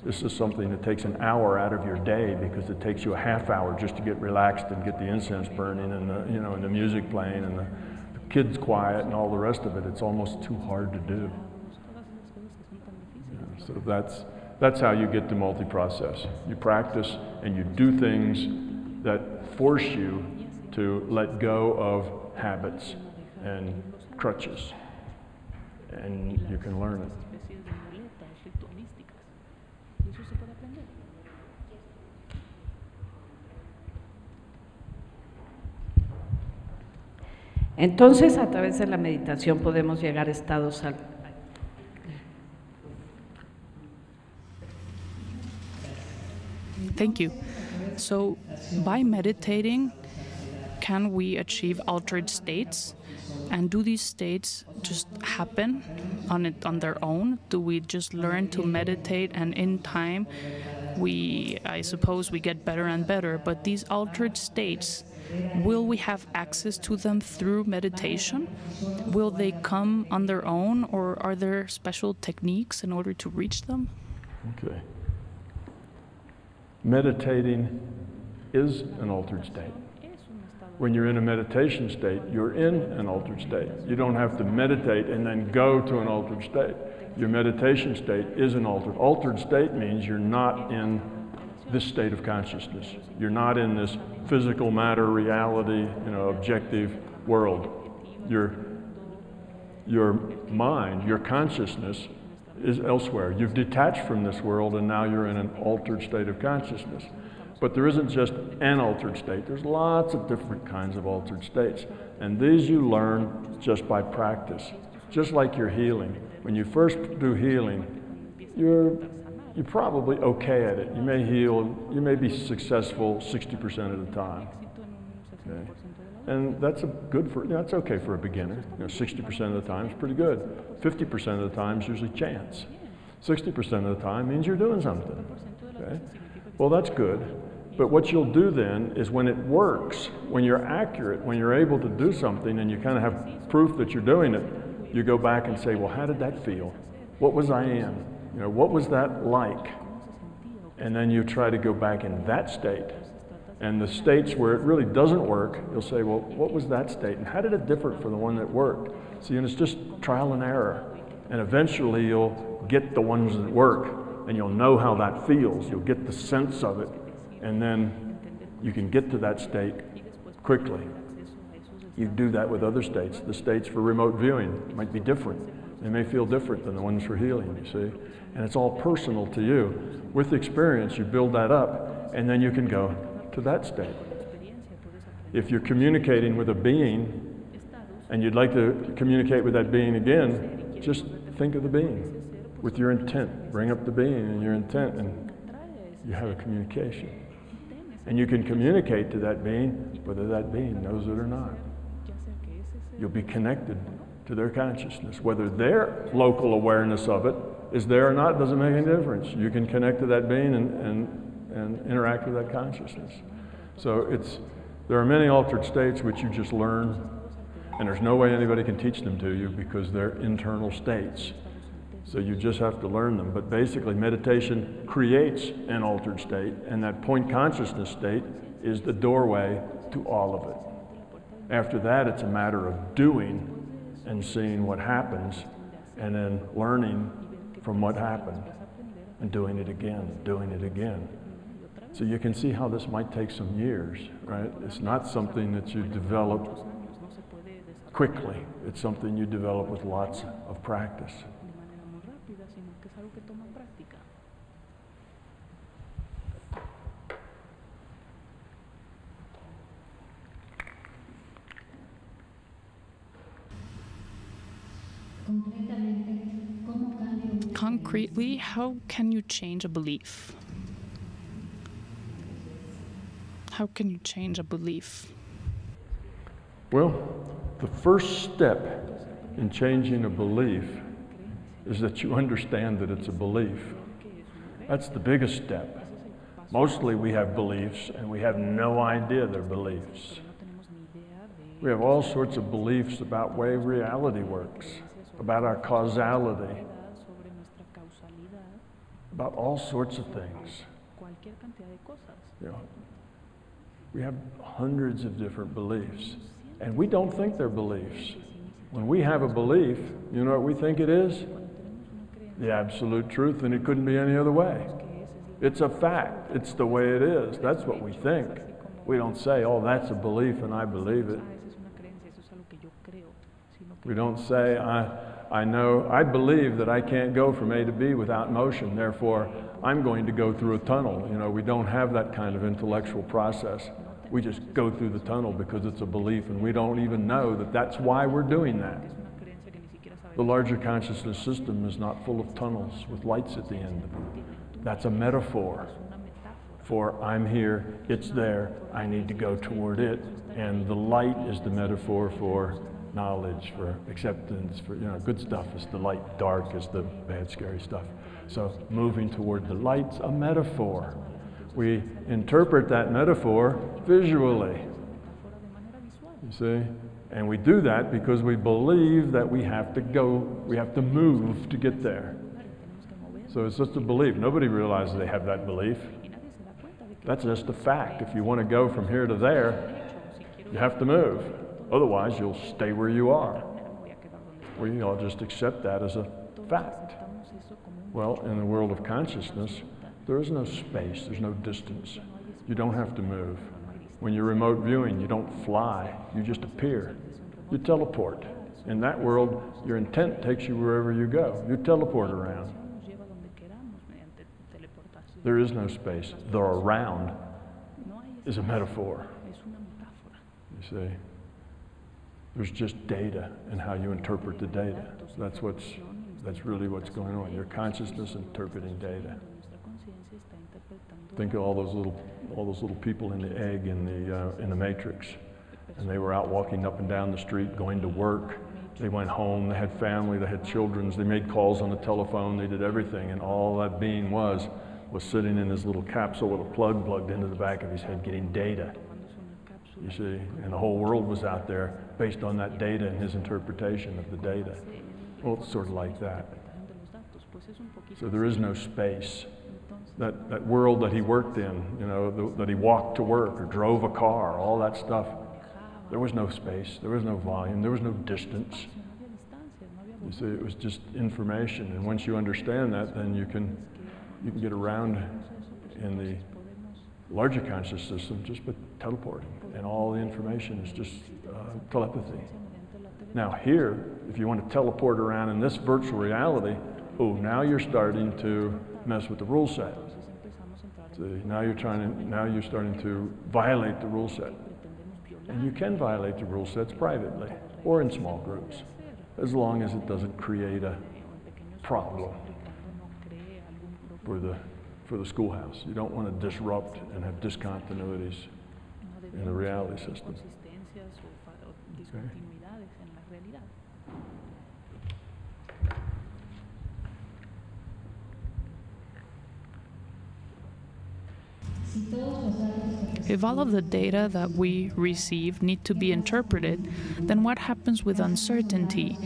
This is something that takes an hour out of your day because it takes you a half hour just to get relaxed and get the incense burning and the, you know, and the music playing and the, the kids quiet and all the rest of it. It's almost too hard to do. Yeah, so that's, that's how you get to multi-process. You practice and you do things that force you to let go of habits and crutches. And you can learn it. Entonces, a través de la meditación podemos llegar a estados al Thank you. So, by meditating, can we achieve altered states? And do these states just happen on it on their own? Do we just learn to meditate and in time we I suppose we get better and better, but these altered states Will we have access to them through meditation? Will they come on their own, or are there special techniques in order to reach them? Okay. Meditating is an altered state. When you're in a meditation state, you're in an altered state. You don't have to meditate and then go to an altered state. Your meditation state is an altered. Altered state means you're not in this state of consciousness. You're not in this physical matter reality, you know, objective world. Your, your mind, your consciousness is elsewhere. You've detached from this world and now you're in an altered state of consciousness. But there isn't just an altered state. There's lots of different kinds of altered states. And these you learn just by practice. Just like your healing. When you first do healing, you're you're probably okay at it. You may heal, you may be successful 60% of the time. Okay? And that's a good for, you know, that's okay for a beginner. You know, 60% of the time is pretty good. 50% of the time is usually chance. 60% of the time means you're doing something. Okay? Well, that's good. But what you'll do then is when it works, when you're accurate, when you're able to do something and you kind of have proof that you're doing it, you go back and say, well, how did that feel? What was I in? You know, what was that like? And then you try to go back in that state. And the states where it really doesn't work, you'll say, well, what was that state? And how did it differ from the one that worked? See, and it's just trial and error. And eventually you'll get the ones that work and you'll know how that feels. You'll get the sense of it. And then you can get to that state quickly. You do that with other states. The states for remote viewing might be different. They may feel different than the ones for healing, you see. And it's all personal to you. With experience, you build that up, and then you can go to that state. If you're communicating with a being and you'd like to communicate with that being again, just think of the being with your intent. Bring up the being and your intent, and you have a communication. And you can communicate to that being whether that being knows it or not. You'll be connected to their consciousness. Whether their local awareness of it is there or not doesn't make any difference. You can connect to that being and, and, and interact with that consciousness. So it's, there are many altered states which you just learn, and there's no way anybody can teach them to you because they're internal states. So you just have to learn them. But basically, meditation creates an altered state, and that point consciousness state is the doorway to all of it. After that, it's a matter of doing and seeing what happens, and then learning from what happened and doing it again, doing it again. So you can see how this might take some years, right? It's not something that you develop quickly. It's something you develop with lots of practice. Concretely, how can you change a belief? How can you change a belief? Well, the first step in changing a belief is that you understand that it's a belief. That's the biggest step. Mostly we have beliefs and we have no idea they're beliefs. We have all sorts of beliefs about way reality works, about our causality, about all sorts of things. You know, we have hundreds of different beliefs, and we don't think they're beliefs. When we have a belief, you know what we think it is? The absolute truth, and it couldn't be any other way. It's a fact. It's the way it is. That's what we think. We don't say, oh, that's a belief and I believe it. We don't say, I, I know, I believe that I can't go from A to B without motion, therefore I'm going to go through a tunnel. You know, we don't have that kind of intellectual process. We just go through the tunnel because it's a belief, and we don't even know that that's why we're doing that. The larger consciousness system is not full of tunnels with lights at the end of them. That's a metaphor for I'm here, it's there, I need to go toward it. And the light is the metaphor for knowledge, for acceptance, for you know, good stuff is the light, dark is the bad, scary stuff. So moving toward the light's a metaphor. We interpret that metaphor visually. You see? And we do that because we believe that we have to go, we have to move to get there. So it's just a belief. Nobody realizes they have that belief. That's just a fact. If you want to go from here to there, you have to move. Otherwise, you'll stay where you are. We all just accept that as a fact. Well, in the world of consciousness, there is no space, there's no distance. You don't have to move. When you're remote viewing, you don't fly, you just appear. You teleport. In that world, your intent takes you wherever you go. You teleport around. There is no space. The around is a metaphor. You see? There's just data and how you interpret the data. That's what's that's really what's going on. Your consciousness interpreting data. Think of all those little all those little people in the egg in the uh, in the matrix, and they were out walking up and down the street, going to work. They went home. They had family. They had children. They made calls on the telephone. They did everything, and all that being was was sitting in his little capsule with a plug plugged into the back of his head, getting data. You see, and the whole world was out there based on that data and his interpretation of the data. Well, it's sort of like that. So there is no space. That, that world that he worked in, you know, the, that he walked to work or drove a car, all that stuff, there was no space, there was no volume, there was no distance. You see, it was just information. And once you understand that, then you can, you can get around in the larger conscious system just by teleporting. And all the information is just uh, telepathy. Now, here, if you want to teleport around in this virtual reality, oh, now you're starting to mess with the rule set. See, now you're trying to, now you're starting to violate the rule set. And you can violate the rule sets privately or in small groups, as long as it doesn't create a problem for the, for the schoolhouse. You don't want to disrupt and have discontinuities in the reality system. Okay. If all of the data that we receive need to be interpreted, then what happens with uncertainty?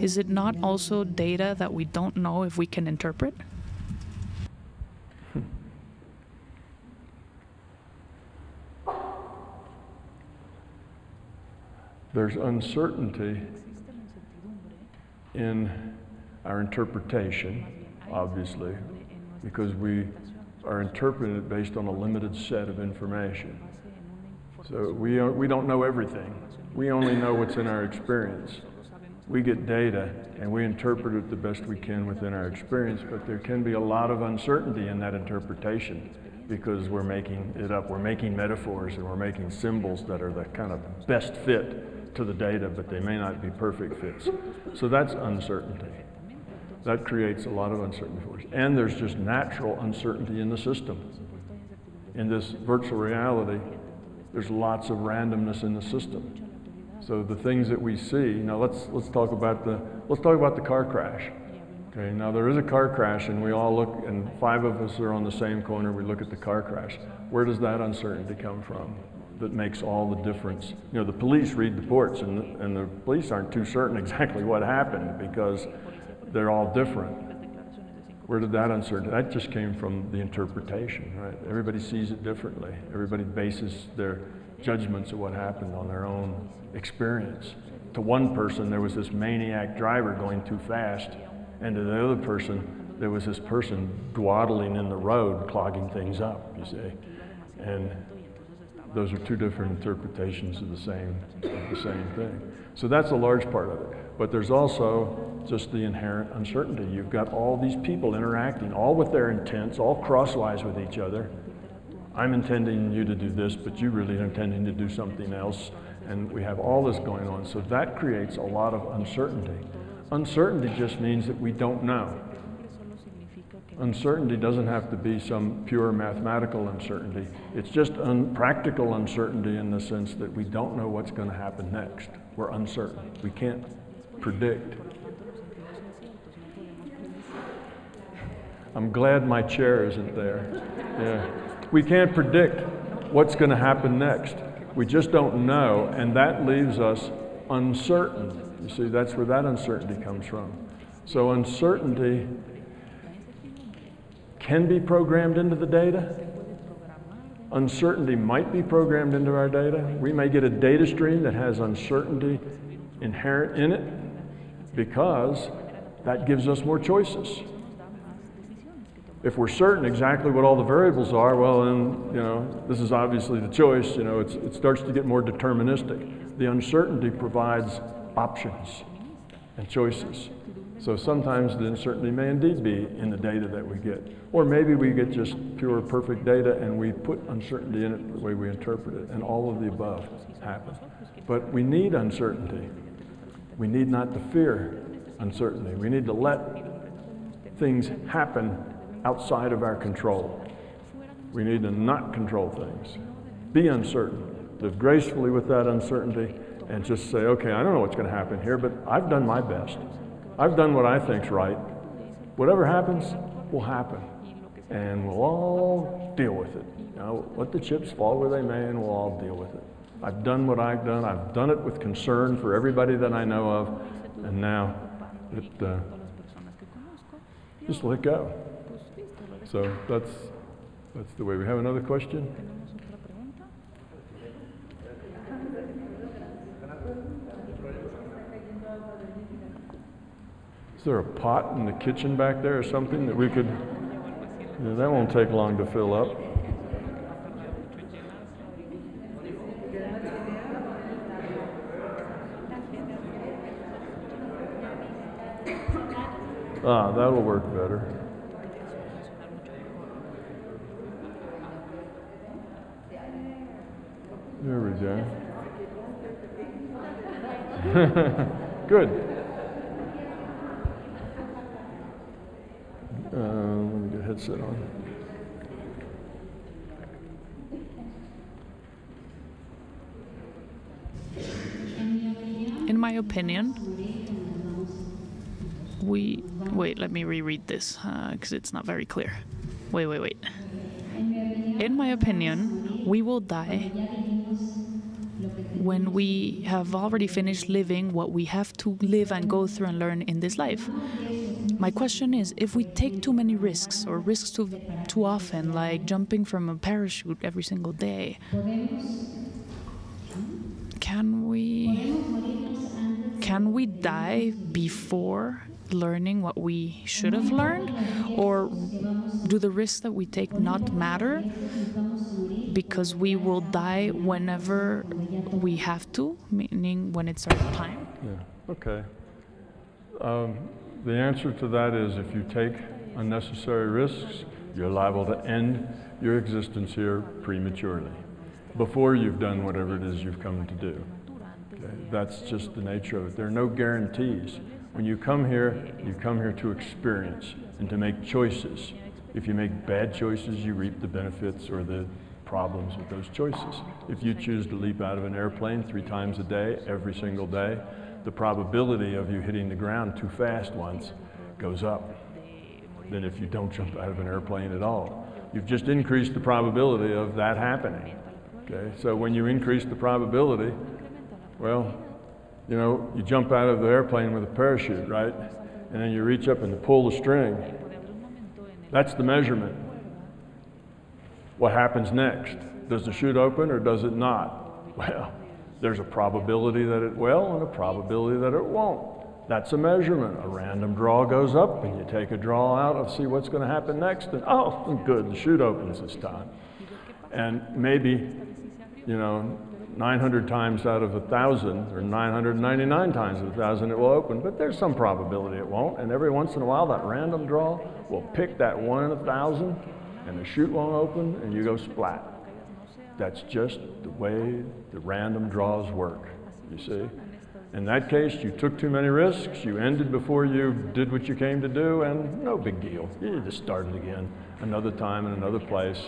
Is it not also data that we don't know if we can interpret? There's uncertainty in our interpretation, obviously, because we are interpreting it based on a limited set of information. So we, are, we don't know everything. We only know what's in our experience. We get data and we interpret it the best we can within our experience, but there can be a lot of uncertainty in that interpretation because we're making it up. We're making metaphors and we're making symbols that are the kind of best fit to the data, but they may not be perfect fits. So that's uncertainty. That creates a lot of uncertainty for us. And there's just natural uncertainty in the system. In this virtual reality, there's lots of randomness in the system. So the things that we see, now let's let's talk about the let's talk about the car crash. Okay, now there is a car crash and we all look and five of us are on the same corner, we look at the car crash. Where does that uncertainty come from? That makes all the difference. You know, the police read the reports and the, and the police aren't too certain exactly what happened because they're all different. Where did that uncertainty? That just came from the interpretation, right? Everybody sees it differently. Everybody bases their judgments of what happened on their own experience. To one person, there was this maniac driver going too fast, and to the other person, there was this person dawdling in the road, clogging things up, you see. And those are two different interpretations of the same, of the same thing. So that's a large part of it. But there's also just the inherent uncertainty. You've got all these people interacting, all with their intents, all crosswise with each other. I'm intending you to do this, but you really are intending to do something else. And we have all this going on. So that creates a lot of uncertainty. Uncertainty just means that we don't know. Uncertainty doesn't have to be some pure mathematical uncertainty. It's just un- practical uncertainty in the sense that we don't know what's going to happen next. We're uncertain. We can't predict. I'm glad my chair isn't there. Yeah. We can't predict what's going to happen next. We just don't know, and that leaves us uncertain. You see, that's where that uncertainty comes from. So, uncertainty can be programmed into the data. Uncertainty might be programmed into our data. We may get a data stream that has uncertainty inherent in it because that gives us more choices. If we're certain exactly what all the variables are, well, then, you know, this is obviously the choice. You know, it starts to get more deterministic. The uncertainty provides options and choices. So sometimes the uncertainty may indeed be in the data that we get. Or maybe we get just pure perfect data and we put uncertainty in it the way we interpret it, and all of the above happen. But we need uncertainty. We need not to fear uncertainty. We need to let things happen outside of our control. We need to not control things. Be uncertain. Live gracefully with that uncertainty and just say, okay, I don't know what's going to happen here, but I've done my best. I've done what I think's right. Whatever happens will happen. And we'll all deal with it. You know, let the chips fall where they may, and we'll all deal with it. I've done what I've done. I've done it with concern for everybody that I know of. And now it, uh, just let go. So that's, that's the way. We have another question? Is there a pot in the kitchen back there or something that we could, yeah, that won't take long to fill up. Ah, that'll work better. There we go. Good. Uh, let me get a headset on. In my opinion, we. Wait, let me reread this because it's not very clear. Wait, wait, wait. In my opinion, we will die when we have already finished living what we have to live and go through and learn in this life. My question is if we take too many risks or risks too, too often, like jumping from a parachute every single day, can we can we die before learning what we should have learned or do the risks that we take not matter because we will die whenever we have to meaning when it's our time Yeah, okay. Um, the answer to that is if you take unnecessary risks, you're liable to end your existence here prematurely before you've done whatever it is you've come to do. Okay? That's just the nature of it. There are no guarantees. When you come here, you come here to experience and to make choices. If you make bad choices, you reap the benefits or the problems with those choices. If you choose to leap out of an airplane three times a day, every single day, the probability of you hitting the ground too fast once goes up than if you don't jump out of an airplane at all. You've just increased the probability of that happening. Okay, so when you increase the probability, well, you know, you jump out of the airplane with a parachute, right? And then you reach up and pull the string. That's the measurement. What happens next? Does the chute open or does it not? Well, there's a probability that it will and a probability that it won't. That's a measurement. A random draw goes up and you take a draw out and see what's going to happen next. And oh, good, the chute opens this time. And maybe, you know, 900 times out of a thousand or 999 times out of a thousand it will open, but there's some probability it won't. And every once in a while, that random draw will pick that one in a thousand and the chute won't open and you go splat. That's just the way the random draws work, you see. In that case, you took too many risks, you ended before you did what you came to do, and no big deal. You just started again another time in another place.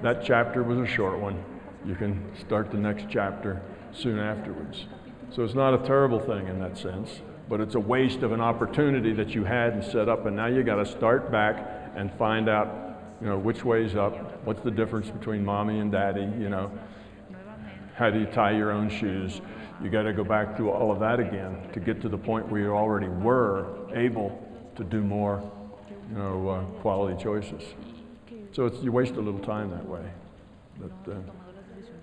That chapter was a short one. You can start the next chapter soon afterwards. So it's not a terrible thing in that sense, but it's a waste of an opportunity that you had and set up, and now you got to start back and find out you know, which way's up? What's the difference between mommy and daddy? You know, how do you tie your own shoes? You got to go back through all of that again to get to the point where you already were able to do more, you know, uh, quality choices. So you waste a little time that way. But uh,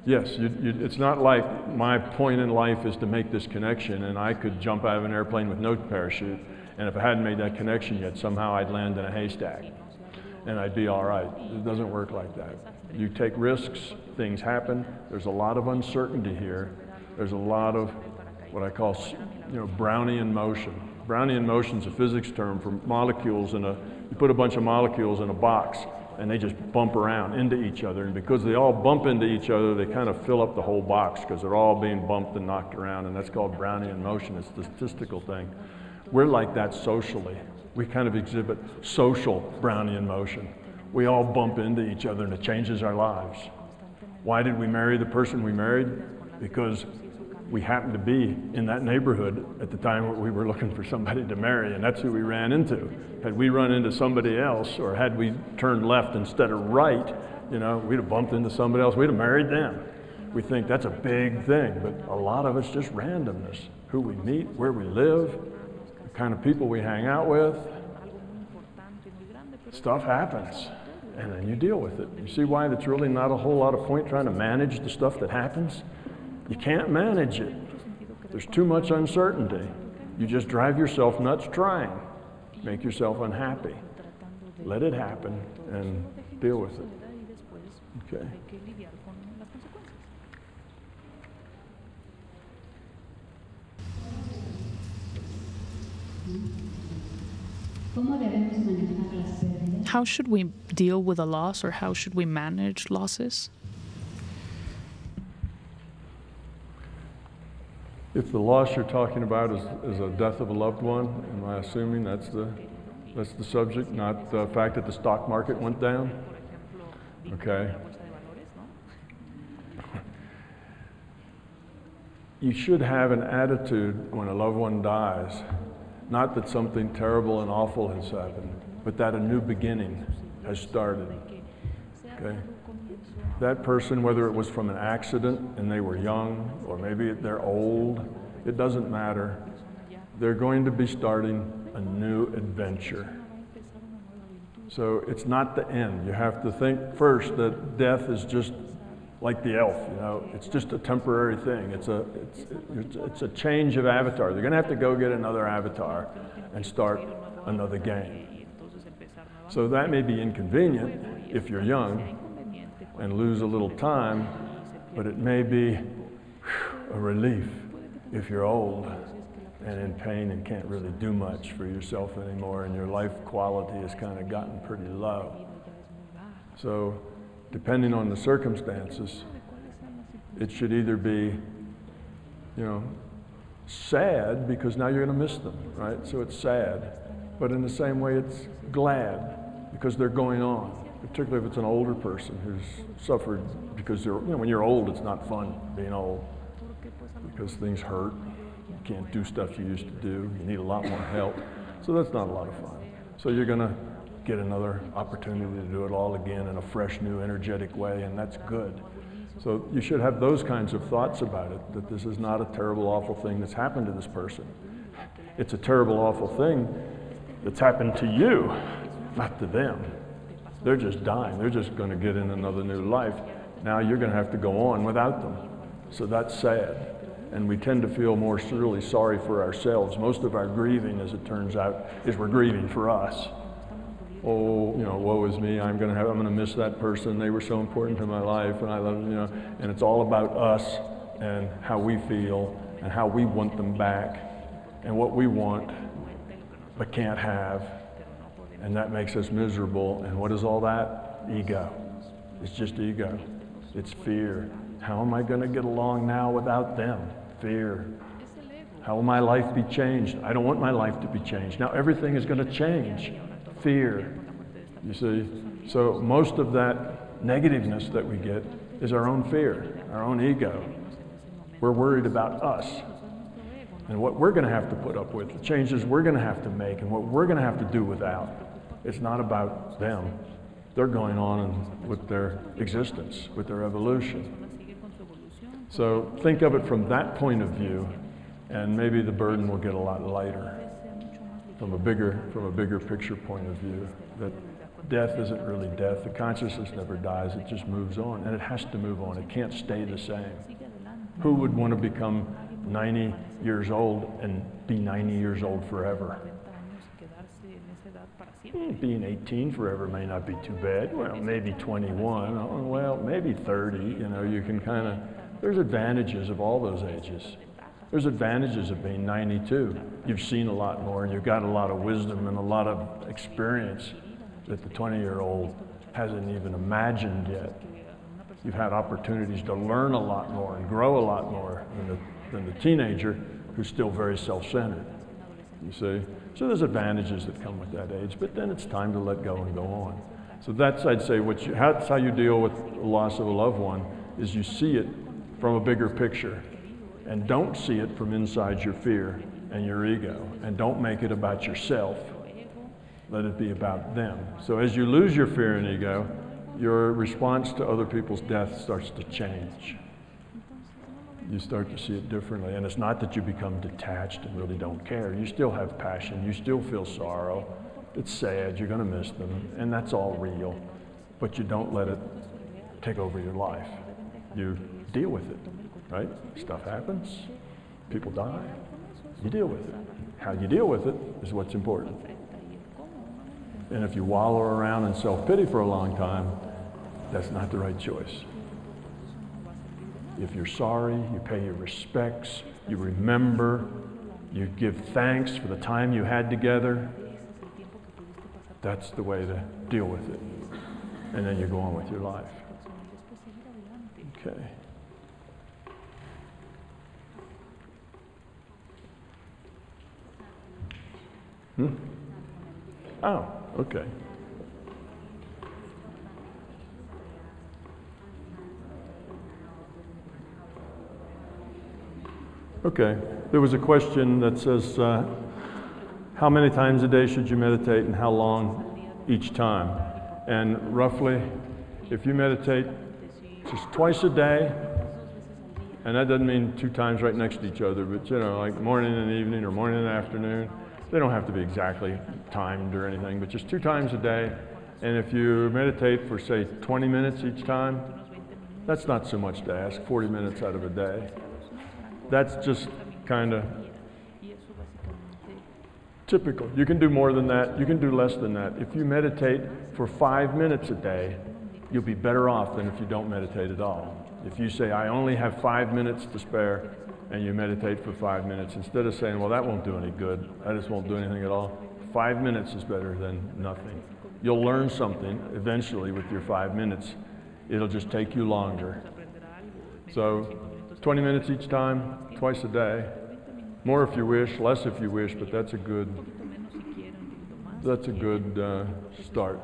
yes, you, you, it's not like my point in life is to make this connection, and I could jump out of an airplane with no parachute, and if I hadn't made that connection yet, somehow I'd land in a haystack and I'd be all right. It doesn't work like that. You take risks, things happen. There's a lot of uncertainty here. There's a lot of what I call, you know, Brownian motion. Brownian motion is a physics term for molecules in a, you put a bunch of molecules in a box and they just bump around into each other. And because they all bump into each other, they kind of fill up the whole box because they're all being bumped and knocked around. And that's called Brownian motion. It's a statistical thing. We're like that socially we kind of exhibit social Brownian motion. We all bump into each other and it changes our lives. Why did we marry the person we married? Because we happened to be in that neighborhood at the time we were looking for somebody to marry, and that's who we ran into. Had we run into somebody else, or had we turned left instead of right, you know, we'd have bumped into somebody else, we'd have married them. We think that's a big thing, but a lot of it's just randomness. Who we meet, where we live, kind of people we hang out with. stuff happens, and then you deal with it. You see why that's really not a whole lot of point trying to manage the stuff that happens? You can't manage it. There's too much uncertainty. You just drive yourself nuts trying. Make yourself unhappy. Let it happen and deal with it. Okay. How should we deal with a loss or how should we manage losses? If the loss you're talking about is, is a death of a loved one, am I assuming that's the, that's the subject, not the fact that the stock market went down? Okay. You should have an attitude when a loved one dies, not that something terrible and awful has happened, but that a new beginning has started. Okay? That person, whether it was from an accident and they were young, or maybe they're old, it doesn't matter. They're going to be starting a new adventure. So it's not the end. You have to think first that death is just like the elf, you know, it's just a temporary thing. It's a, it's, it's, it's a change of avatar. They're going to have to go get another avatar and start another game. So that may be inconvenient if you're young and lose a little time, but it may be a relief if you're old and in pain and can't really do much for yourself anymore and your life quality has kind of gotten pretty low. So, depending on the circumstances, it should either be, you know, sad because now you're going to miss them, right? So it's sad. But in the same way, it's glad because they're going on, particularly if it's an older person who's suffered because they're, you know, when you're old, it's not fun being old because things hurt. You can't do stuff you used to do. You need a lot more help. So that's not a lot of fun. So you're going to get another opportunity to do it all again in a fresh, new, energetic way, and that's good. So you should have those kinds of thoughts about it, that this is not a terrible, awful thing that's happened to this person. It's a terrible, awful thing that's happened to you, not to them. They're just dying. They're just going to get in another new life. Now you're going to have to go on without them. So that's sad. And we tend to feel more really sorry for ourselves. Most of our grieving, as it turns out, is we're grieving for us oh, you know, woe is me, I'm gonna have, I'm gonna miss that person. They were so important to my life, and I love, you know, and it's all about us and how we feel and how we want them back and what we want but can't have, and that makes us miserable. And what is all that? Ego. It's just ego. It's fear. How am I going to get along now without them? Fear. How will my life be changed? I don't want my life to be changed. Now everything is going to change fear. You see? So most of that negativeness that we get is our own fear, our own ego. We're worried about us and what we're going to have to put up with, the changes we're going to have to make, and what we're going to have to do without. It's not about them. They're going on with their existence, with their evolution. So think of it from that point of view, and maybe the burden will get a lot lighter from a bigger from a bigger picture point of view that death isn't really death. The consciousness never dies. It just moves on and it has to move on. It can't stay the same. Who would want to become 90 years old and be 90 years old forever? Hmm, being 18 forever may not be too bad. Well maybe 21 well maybe 30 you know you can kind of there's advantages of all those ages there's advantages of being 92. You've seen a lot more and you've got a lot of wisdom and a lot of experience that the 20 year old hasn't even imagined yet. You've had opportunities to learn a lot more and grow a lot more than the, than the teenager who's still very self centered. You see? So there's advantages that come with that age, but then it's time to let go and go on. So that's, I'd say, what you, that's how you deal with the loss of a loved one, is you see it from a bigger picture and don't see it from inside your fear and your ego. And don't make it about yourself. Let it be about them. So as you lose your fear and ego, your response to other people's death starts to change. You start to see it differently. And it's not that you become detached and really don't care. You still have passion. You still feel sorrow. It's sad, you're going to miss them, and that's all real. But you don't let it take over your life. You deal with it, right? Stuff happens, people die, you deal with it. How you deal with it is what's important. And if you wallow around in self pity for a long time, that's not the right choice. If you're sorry, you pay your respects, you remember, you give thanks for the time you had together, that's the way to deal with it. And then you go on with your life. Okay. Hmm? Oh, okay. Okay. There was a question that says, uh, how many times a day should you meditate and how long each time? And roughly, if you meditate just twice a day, and that doesn't mean two times right next to each other, but you know, like morning and evening or morning and afternoon, they don't have to be exactly timed or anything, but just two times a day. And if you meditate for, say, 20 minutes each time, that's not so much to ask, 40 minutes out of a day. That's just kind of typical. You can do more than that, you can do less than that. If you meditate for five minutes a day, you'll be better off than if you don't meditate at all. If you say, I only have five minutes to spare, and you meditate for five minutes, instead of saying, well, that won't do any good, I just won't do anything at all, five minutes is better than nothing. You'll learn something eventually with your five minutes. It'll just take you longer. So 20 minutes each time, twice a day. More if you wish, less if you wish, but that's a good, that's a good uh, start.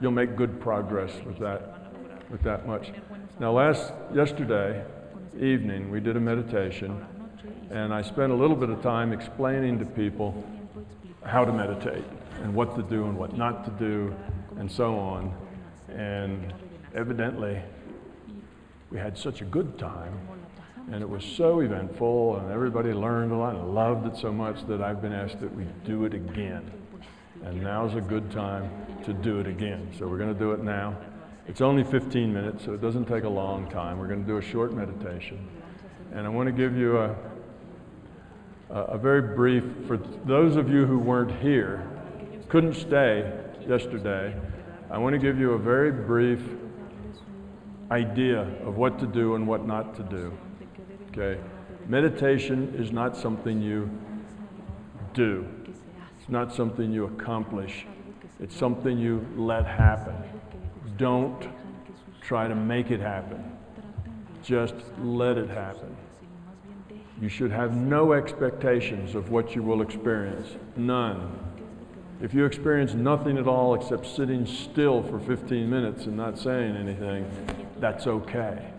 You'll make good progress with that, with that much. Now, last yesterday evening, we did a meditation, and I spent a little bit of time explaining to people how to meditate and what to do and what not to do, and so on. And evidently, we had such a good time and it was so eventful, and everybody learned a lot and loved it so much that I've been asked that we do it again. And now's a good time to do it again. So we're going to do it now. It's only 15 minutes, so it doesn't take a long time. We're going to do a short meditation. And I want to give you a, a, very brief, for those of you who weren't here, couldn't stay yesterday, I want to give you a very brief idea of what to do and what not to do. Okay? Meditation is not something you do. It's not something you accomplish. It's something you let happen. Don't try to make it happen. Just let it happen. You should have no expectations of what you will experience. None. If you experience nothing at all except sitting still for 15 minutes and not saying anything, that's okay.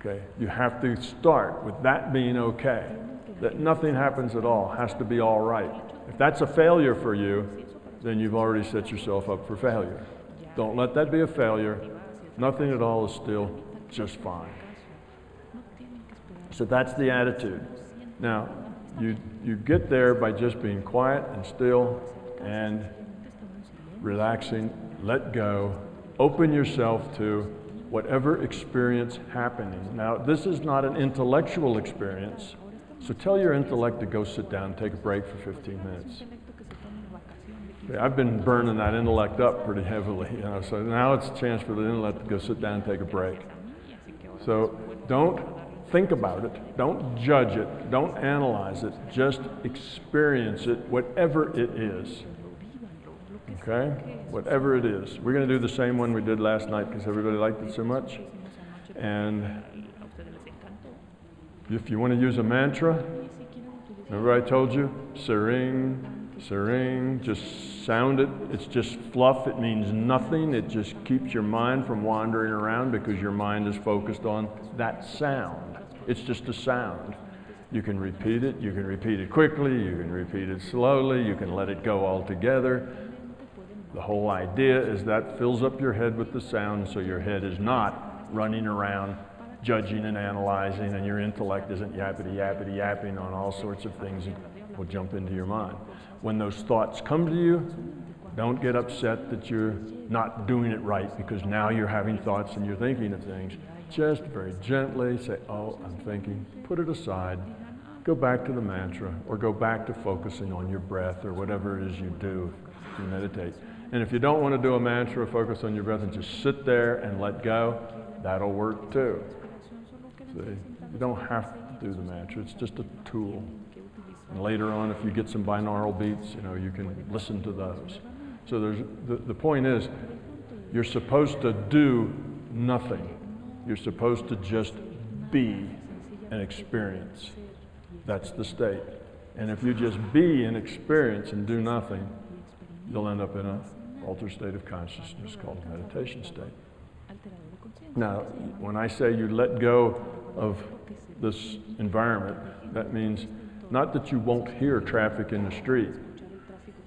Okay? You have to start with that being okay. That nothing happens at all has to be all right. If that's a failure for you, then you've already set yourself up for failure. Don't let that be a failure. Nothing at all is still just fine. So that's the attitude. Now, you, you get there by just being quiet and still and relaxing, let go, open yourself to whatever experience happening. Now, this is not an intellectual experience, so tell your intellect to go sit down take a break for 15 minutes. I've been burning that intellect up pretty heavily, you know, so now it's a chance for the intellect to go sit down and take a break. So don't think about it, don't judge it, don't analyze it, just experience it, whatever it is. Okay? Whatever it is. We're going to do the same one we did last night because everybody liked it so much. And if you want to use a mantra, remember I told you? Serene, serene, just sound it. It's just fluff. It means nothing. It just keeps your mind from wandering around because your mind is focused on that sound. It's just a sound. You can repeat it. You can repeat it quickly. You can repeat it slowly. You can let it go altogether. The whole idea is that fills up your head with the sound so your head is not running around judging and analyzing and your intellect isn't yappity yappity yapping on all sorts of things will jump into your mind. When those thoughts come to you, don't get upset that you're not doing it right because now you're having thoughts and you're thinking of things. Just very gently say, Oh, I'm thinking, put it aside, go back to the mantra, or go back to focusing on your breath or whatever it is you do you meditate. And if you don't want to do a mantra, focus on your breath and just sit there and let go, that'll work too. See, you don't have to do the mantra, it's just a tool. And later on, if you get some binaural beats, you know, you can listen to those. So there's, the, the point is, you're supposed to do nothing. You're supposed to just be and experience. That's the state. And if you just be and experience and do nothing, you'll end up in an altered state of consciousness called a meditation state. Now, when I say you let go of this environment, that means not that you won't hear traffic in the street.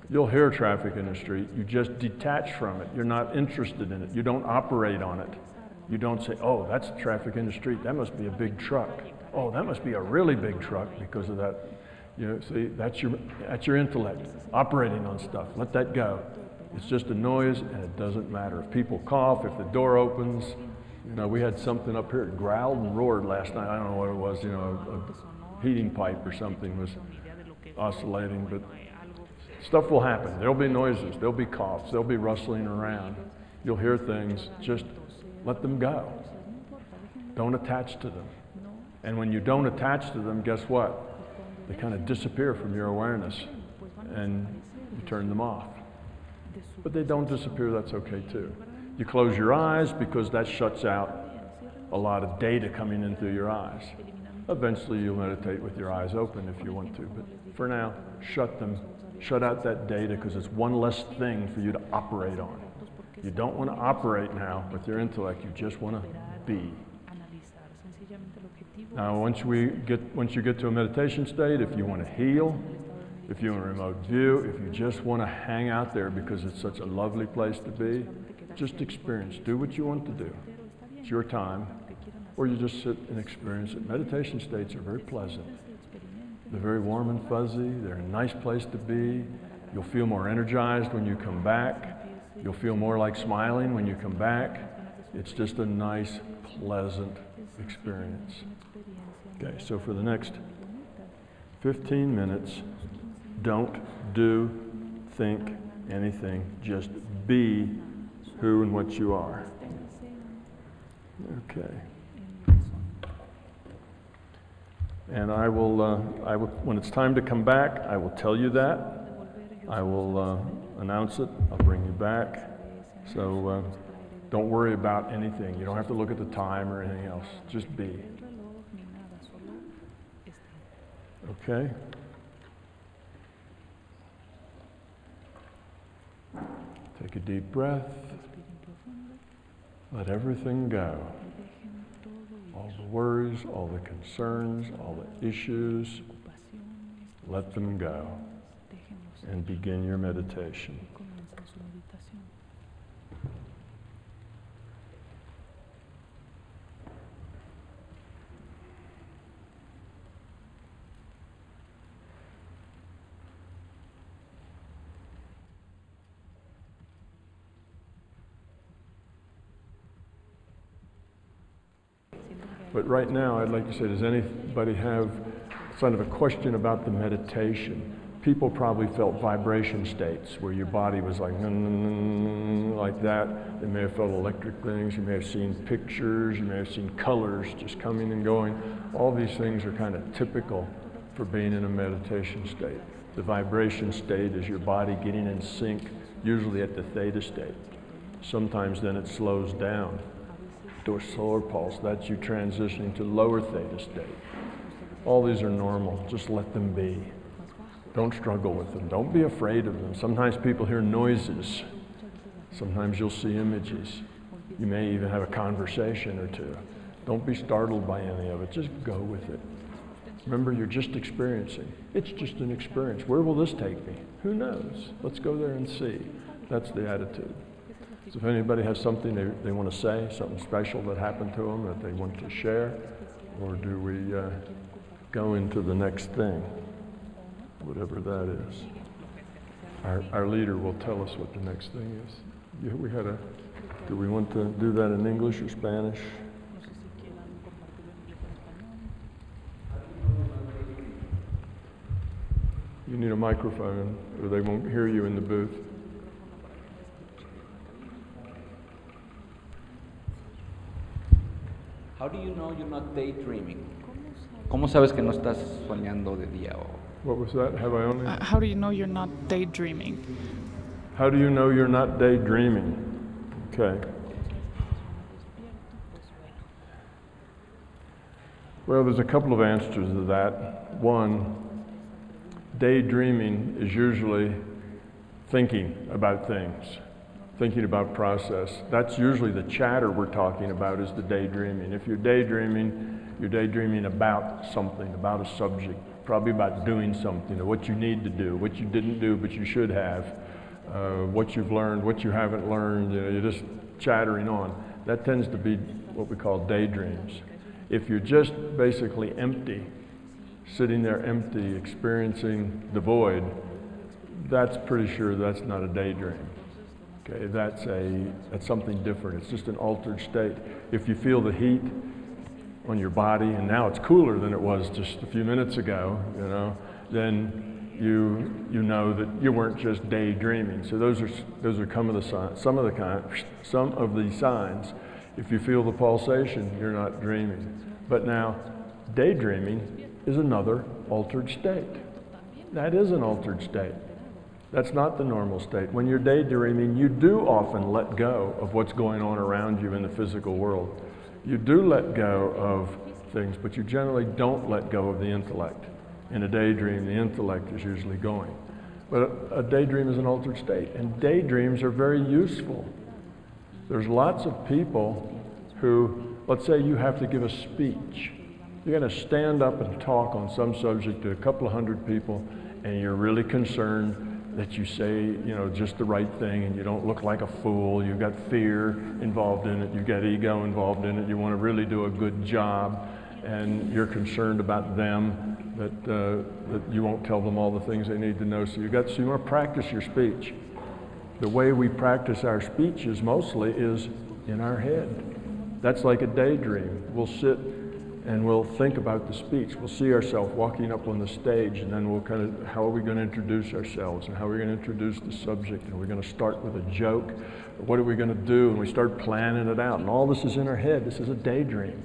You'll hear traffic in the street. You just detach from it. You're not interested in it. You don't operate on it. You don't say, oh, that's traffic in the street. That must be a big truck. Oh, that must be a really big truck because of that. You know, see, that's your, that's your intellect operating on stuff. Let that go. It's just a noise and it doesn't matter. If people cough, if the door opens, you know, we had something up here, it growled and roared last night. I don't know what it was, you know, a, a heating pipe or something was oscillating, but stuff will happen. There'll be noises, there'll be coughs, there'll be rustling around. You'll hear things, just let them go. Don't attach to them. And when you don't attach to them, guess what? They kind of disappear from your awareness and you turn them off. But they don't disappear, that's okay too. You close your eyes because that shuts out a lot of data coming in through your eyes. Eventually, you'll meditate with your eyes open if you want to, but for now, shut them. Shut out that data because it's one less thing for you to operate on. You don't want to operate now with your intellect, you just want to be. Now, once, we get, once you get to a meditation state, if you want to heal, if you want a remote view, if you just want to hang out there because it's such a lovely place to be, just experience. Do what you want to do. It's your time. Or you just sit and experience it. Meditation states are very pleasant. They're very warm and fuzzy. They're a nice place to be. You'll feel more energized when you come back. You'll feel more like smiling when you come back. It's just a nice, pleasant experience. Okay, so for the next 15 minutes, don't do, think anything. Just be who and what you are. Okay. And I will, uh, I will, when it's time to come back, I will tell you that. I will uh, announce it. I'll bring you back. So uh, don't worry about anything. You don't have to look at the time or anything else. Just be. Okay? Take a deep breath. Let everything go. All the worries, all the concerns, all the issues, let them go. And begin your meditation. But right now, I'd like to say, does anybody have sort of a question about the meditation? People probably felt vibration states where your body was like like that. They may have felt electric things. You may have seen pictures. You may have seen colors just coming and going. All these things are kind of typical for being in a meditation state. The vibration state is your body getting in sync, usually at the theta state. Sometimes then it slows down slower pulse. That's you transitioning to lower theta state. All these are normal. Just let them be. Don't struggle with them. Don't be afraid of them. Sometimes people hear noises. Sometimes you'll see images. You may even have a conversation or two. Don't be startled by any of it. Just go with it. Remember, you're just experiencing. It's just an experience. Where will this take me? Who knows? Let's go there and see. That's the attitude. So if anybody has something they, they want to say, something special that happened to them that they want to share, or do we uh, go into the next thing? whatever that is. Our, our leader will tell us what the next thing is. Yeah, we had a, do we want to do that in English or Spanish? You need a microphone or they won't hear you in the booth. How do you know you're not daydreaming? ¿Cómo sabes que no estás soñando de día o What was that? Have I only? Uh, how do you know you're not daydreaming? How do you know you're not daydreaming? Okay. Well, there's a couple of answers to that. One, daydreaming is usually thinking about things, thinking about process. That's usually the chatter we're talking about is the daydreaming. If you're daydreaming, you're daydreaming about something, about a subject, probably about doing something, or what you need to do, what you didn't do but you should have, uh, what you've learned, what you haven't learned. You know, you're just chattering on. That tends to be what we call daydreams. If you're just basically empty, sitting there empty, experiencing the void, that's pretty sure that's not a daydream. Okay, that's a that's something different. It's just an altered state. If you feel the heat on your body, and now it's cooler than it was just a few minutes ago, you know, then you you know that you weren't just daydreaming. So those are those are some of the signs. Some of the kind, some of the signs. If you feel the pulsation, you're not dreaming. But now, daydreaming is another altered state. That is an altered state. That's not the normal state. When you're daydreaming, you do often let go of what's going on around you in the physical world. You do let go of things, but you generally don't let go of the intellect. In a daydream, the intellect is usually going. But a, daydream is an altered state, and daydreams are very useful. There's lots of people who, let's say you have to give a speech. You're going to stand up and talk on some subject to a couple of hundred people, and you're really concerned that you say, you know, just the right thing and you don't look like a fool. You've got fear involved in it. You've got ego involved in it. You want to really do a good job and you're concerned about them, that, uh, that you won't tell them all the things they need to know. So you've got, so you want to practice your speech. The way we practice our speeches mostly is in our head. That's like a daydream. We'll sit and we'll think about the speech. We'll see ourselves walking up on the stage, and then we'll kind of, how are we going to introduce ourselves, and how are we going to introduce the subject, and we're going to start with a joke. What are we going to do? And we start planning it out, and all this is in our head. This is a daydream.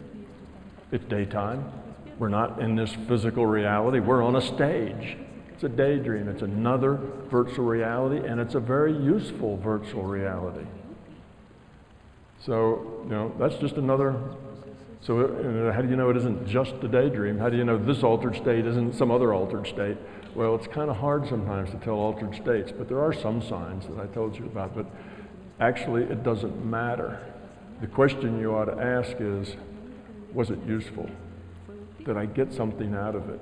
It's daytime. We're not in this physical reality. We're on a stage. It's a daydream. It's another virtual reality, and it's a very useful virtual reality. So, you know, that's just another so, uh, how do you know it isn't just a daydream? How do you know this altered state isn't some other altered state? Well, it's kind of hard sometimes to tell altered states, but there are some signs that I told you about. But actually, it doesn't matter. The question you ought to ask is Was it useful? Did I get something out of it?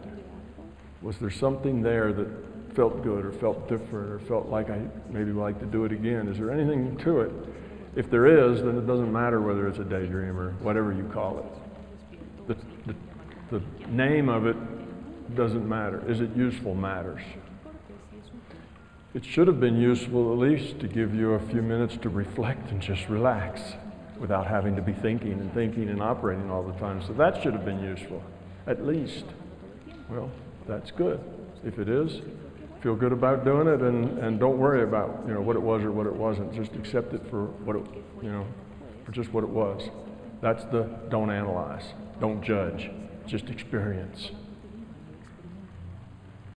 Was there something there that felt good or felt different or felt like I maybe like to do it again? Is there anything to it? If there is, then it doesn't matter whether it's a daydream or whatever you call it. The, the, the name of it doesn't matter. Is it useful matters. It should have been useful at least to give you a few minutes to reflect and just relax without having to be thinking and thinking and operating all the time. So that should have been useful, at least. Well, that's good. If it is, feel good about doing it and, and don't worry about you know what it was or what it wasn't. Just accept it for what it you know for just what it was. That's the don't analyze don't judge just experience